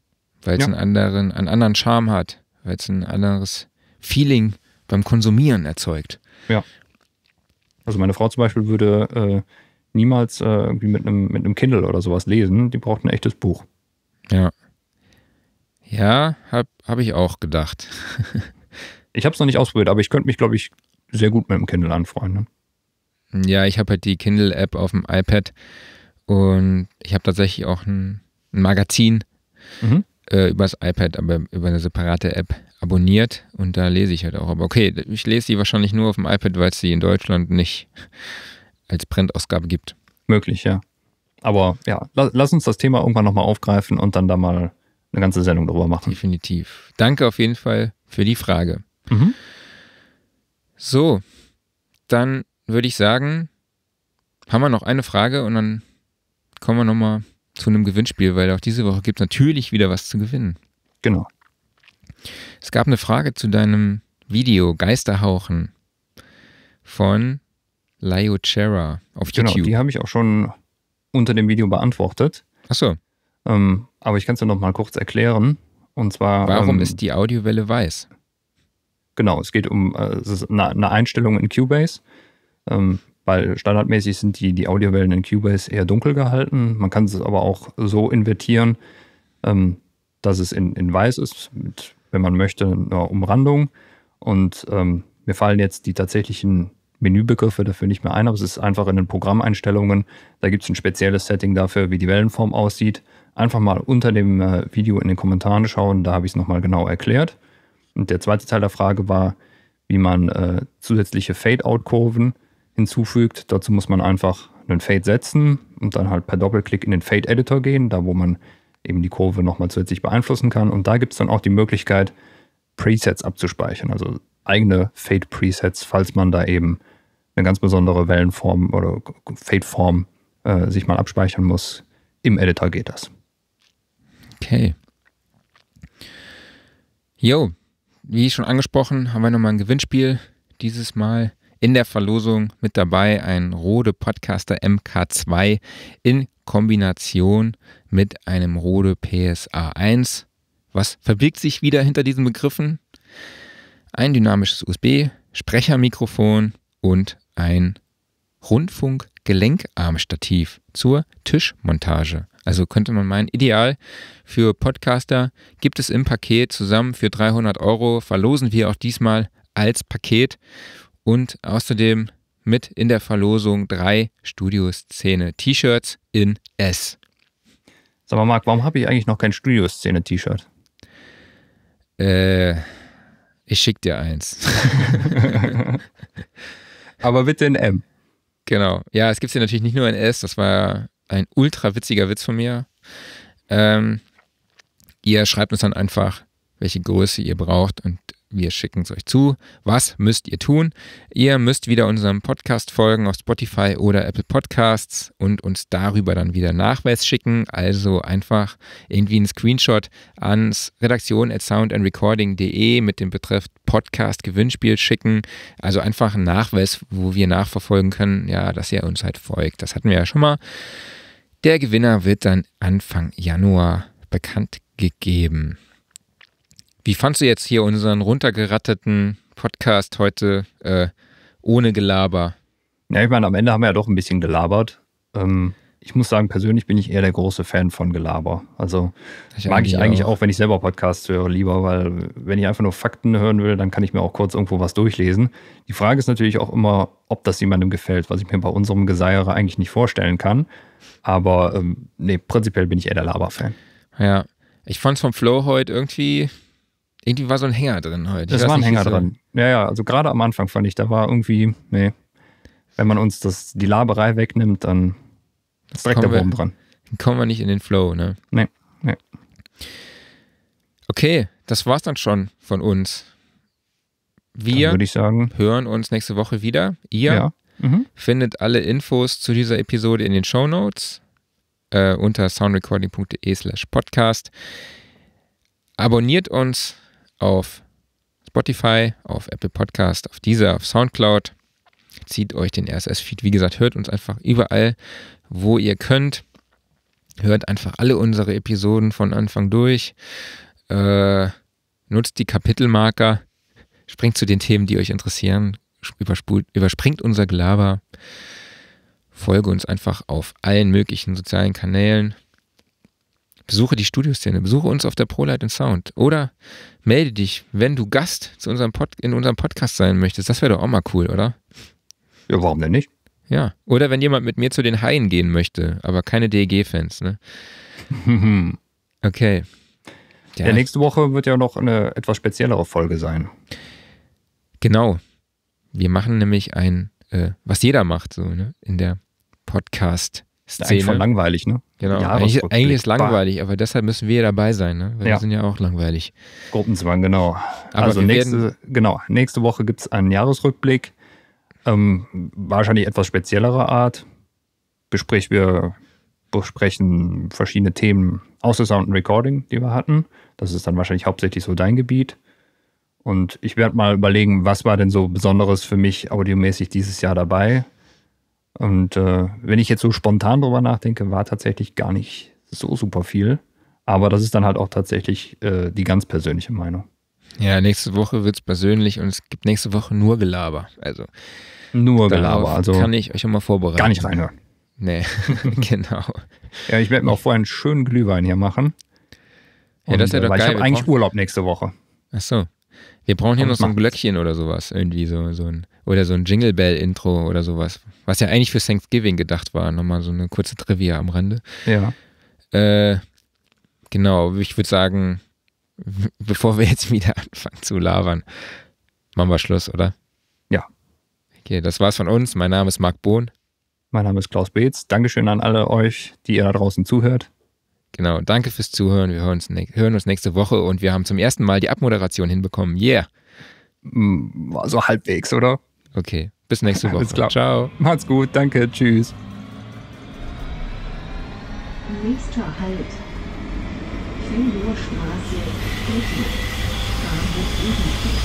weil es ja. einen, anderen, einen anderen Charme hat, weil es ein anderes Feeling beim Konsumieren erzeugt. Ja. Also meine Frau zum Beispiel würde äh, niemals äh, irgendwie mit einem, mit einem Kindle oder sowas lesen. Die braucht ein echtes Buch. Ja. Ja, habe hab ich auch gedacht. ich habe es noch nicht ausprobiert, aber ich könnte mich, glaube ich, sehr gut mit dem Kindle anfreunden. Ja, ich habe halt die Kindle-App auf dem iPad und ich habe tatsächlich auch ein, ein Magazin mhm. äh, übers iPad, aber über eine separate App abonniert und da lese ich halt auch. Aber okay, ich lese die wahrscheinlich nur auf dem iPad, weil es sie in Deutschland nicht als Printausgabe gibt. Möglich, ja. Aber ja, lass uns das Thema irgendwann nochmal aufgreifen und dann da mal eine ganze Sendung darüber machen. Definitiv. Danke auf jeden Fall für die Frage. Mhm. So, dann würde ich sagen, haben wir noch eine Frage und dann kommen wir nochmal zu einem Gewinnspiel, weil auch diese Woche gibt es natürlich wieder was zu gewinnen. Genau. Es gab eine Frage zu deinem Video Geisterhauchen von Lio Chera auf genau, YouTube. Genau, die habe ich auch schon unter dem Video beantwortet. Achso. Ähm, aber ich kann es dir noch mal kurz erklären. Und zwar. Warum ähm, ist die Audiowelle weiß? Genau, es geht um äh, eine, eine, Einstellung in Cubase. Ähm, weil standardmäßig sind die, die Audiowellen in Cubase eher dunkel gehalten. Man kann es aber auch so invertieren, ähm, dass es in, in weiß ist, mit, wenn man möchte, einer Umrandung. Und ähm, mir fallen jetzt die tatsächlichen Menübegriffe dafür nicht mehr ein, aber es ist einfach in den Programmeinstellungen. Da gibt es ein spezielles Setting dafür, wie die Wellenform aussieht einfach mal unter dem äh, Video in den Kommentaren schauen, da habe ich es nochmal genau erklärt. Und der zweite Teil der Frage war, wie man äh, zusätzliche Fade-Out-Kurven hinzufügt. Dazu muss man einfach einen Fade setzen und dann halt per Doppelklick in den Fade-Editor gehen, da wo man eben die Kurve nochmal zusätzlich beeinflussen kann. Und da gibt es dann auch die Möglichkeit, Presets abzuspeichern. Also eigene Fade-Presets, falls man da eben eine ganz besondere Wellenform oder Fade-Form äh, sich mal abspeichern muss. Im Editor geht das. Okay. Jo, wie schon angesprochen, haben wir nochmal ein Gewinnspiel. Dieses Mal in der Verlosung mit dabei ein Rode Podcaster MK2 in Kombination mit einem Rode PSA 1. Was verbirgt sich wieder hinter diesen Begriffen? Ein dynamisches USB-Sprechermikrofon und ein Rundfunk-Gelenkarmstativ zur Tischmontage. Also könnte man meinen, ideal für Podcaster gibt es im Paket zusammen für 300 Euro. Verlosen wir auch diesmal als Paket und außerdem mit in der Verlosung drei Studioszene T-Shirts in S. Sag mal, Marc, warum habe ich eigentlich noch kein Studioszene-T-Shirt? Äh, ich schick dir eins. Aber bitte in M. Genau. Ja, es gibt hier natürlich nicht nur in S, das war ein ultra witziger Witz von mir. Ähm, ihr schreibt uns dann einfach, welche Größe ihr braucht und wir schicken es euch zu. Was müsst ihr tun? Ihr müsst wieder unserem Podcast folgen auf Spotify oder Apple Podcasts und uns darüber dann wieder Nachweis schicken. Also einfach irgendwie einen Screenshot ans redaktion at soundandrecording.de mit dem Betreff Podcast Gewinnspiel schicken. Also einfach einen Nachweis, wo wir nachverfolgen können, ja, dass ihr uns halt folgt. Das hatten wir ja schon mal. Der Gewinner wird dann Anfang Januar bekannt gegeben. Wie fandst du jetzt hier unseren runtergeratteten Podcast heute äh, ohne Gelaber? Ja, ich meine, am Ende haben wir ja doch ein bisschen gelabert. Ähm, ich muss sagen, persönlich bin ich eher der große Fan von Gelaber. Also ich mag ich eigentlich auch. auch, wenn ich selber Podcasts höre, lieber, weil wenn ich einfach nur Fakten hören will, dann kann ich mir auch kurz irgendwo was durchlesen. Die Frage ist natürlich auch immer, ob das jemandem gefällt, was ich mir bei unserem Geseiere eigentlich nicht vorstellen kann. Aber ähm, nee, prinzipiell bin ich eher der Laber-Fan. Ja, ich fand es vom Flow heute irgendwie irgendwie war so ein Hänger drin heute. Es war ein Hänger drin. Ja, ja, also gerade am Anfang fand ich, da war irgendwie, nee, wenn man uns das, die Laberei wegnimmt, dann ist direkt der Wurm dran. Dann kommen wir nicht in den Flow, ne? Nee, nee. Okay, das war's dann schon von uns. Wir sagen. hören uns nächste Woche wieder. Ihr ja. mhm. findet alle Infos zu dieser Episode in den Show Notes äh, unter soundrecording.de slash podcast. Abonniert uns auf Spotify, auf Apple Podcast, auf dieser, auf Soundcloud. Zieht euch den RSS-Feed. Wie gesagt, hört uns einfach überall, wo ihr könnt. Hört einfach alle unsere Episoden von Anfang durch. Äh, nutzt die Kapitelmarker. Springt zu den Themen, die euch interessieren. überspringt unser Gelaber. Folge uns einfach auf allen möglichen sozialen Kanälen. Besuche die Studioszene, besuche uns auf der ProLight Sound oder melde dich, wenn du Gast zu unserem Pod in unserem Podcast sein möchtest. Das wäre doch auch mal cool, oder? Ja, warum denn nicht? Ja, oder wenn jemand mit mir zu den Haien gehen möchte, aber keine DEG-Fans, ne? okay. Ja. ja, nächste Woche wird ja noch eine etwas speziellere Folge sein. Genau. Wir machen nämlich ein, äh, was jeder macht, so, ne? In der Podcast- Szene. Eigentlich voll langweilig, ne? Genau. Eigentlich, eigentlich, ist langweilig, aber deshalb müssen wir dabei sein, ne? Weil ja. wir sind ja auch langweilig. Gruppenzwang, genau. Aber also nächste, genau, nächste Woche gibt es einen Jahresrückblick. Ähm, wahrscheinlich etwas speziellerer Art. Besprich, wir besprechen verschiedene Themen außer Sound und Recording, die wir hatten. Das ist dann wahrscheinlich hauptsächlich so dein Gebiet. Und ich werde mal überlegen, was war denn so Besonderes für mich audiomäßig dieses Jahr dabei? Und äh, wenn ich jetzt so spontan drüber nachdenke, war tatsächlich gar nicht so super viel. Aber das ist dann halt auch tatsächlich äh, die ganz persönliche Meinung. Ja, nächste Woche wird es persönlich und es gibt nächste Woche nur Gelaber. Also nur Gelaber. Also kann ich euch schon mal vorbereiten. Gar nicht reinhören. Nee, genau. Ja, ich werde mir auch vorher einen schönen Glühwein hier machen. Und, ja, das ist ja doch geil. Ich habe eigentlich Urlaub nächste Woche. Ach so. Wir brauchen hier noch so ein Glöckchen oder sowas. Irgendwie so, so ein, oder so ein Jingle Bell Intro oder sowas. Was ja eigentlich für Thanksgiving gedacht war. Nochmal so eine kurze Trivia am Rande. Ja. Äh, genau, ich würde sagen, bevor wir jetzt wieder anfangen zu labern, machen wir Schluss, oder? Ja. Okay, das war's von uns. Mein Name ist Marc Bohn. Mein Name ist Klaus Beetz. Dankeschön an alle euch, die ihr da draußen zuhört. Genau, danke fürs Zuhören. Wir hören uns, hören uns nächste Woche und wir haben zum ersten Mal die Abmoderation hinbekommen. Yeah! mm, so halbwegs, oder? Okay, bis nächste Woche. Alles klar. Ciao. Macht's gut, danke, tschüss. Nächster Halt. Fenlohrstraße, Essen. Bahnhof Edenstedt.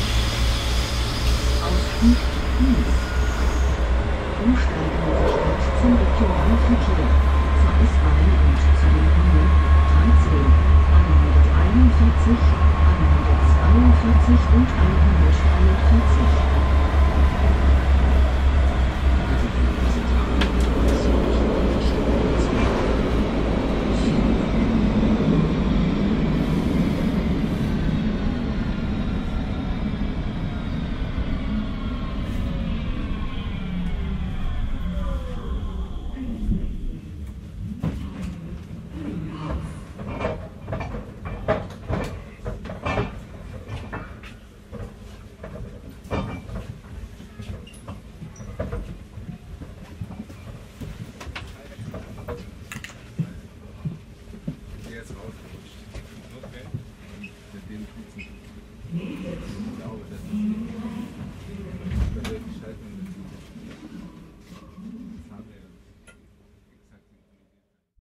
Ausstieg. Umsteigemöglichkeit zum Regionalverkehr. Vereinswagen und zu den Linien 13, 141, 142 und 143.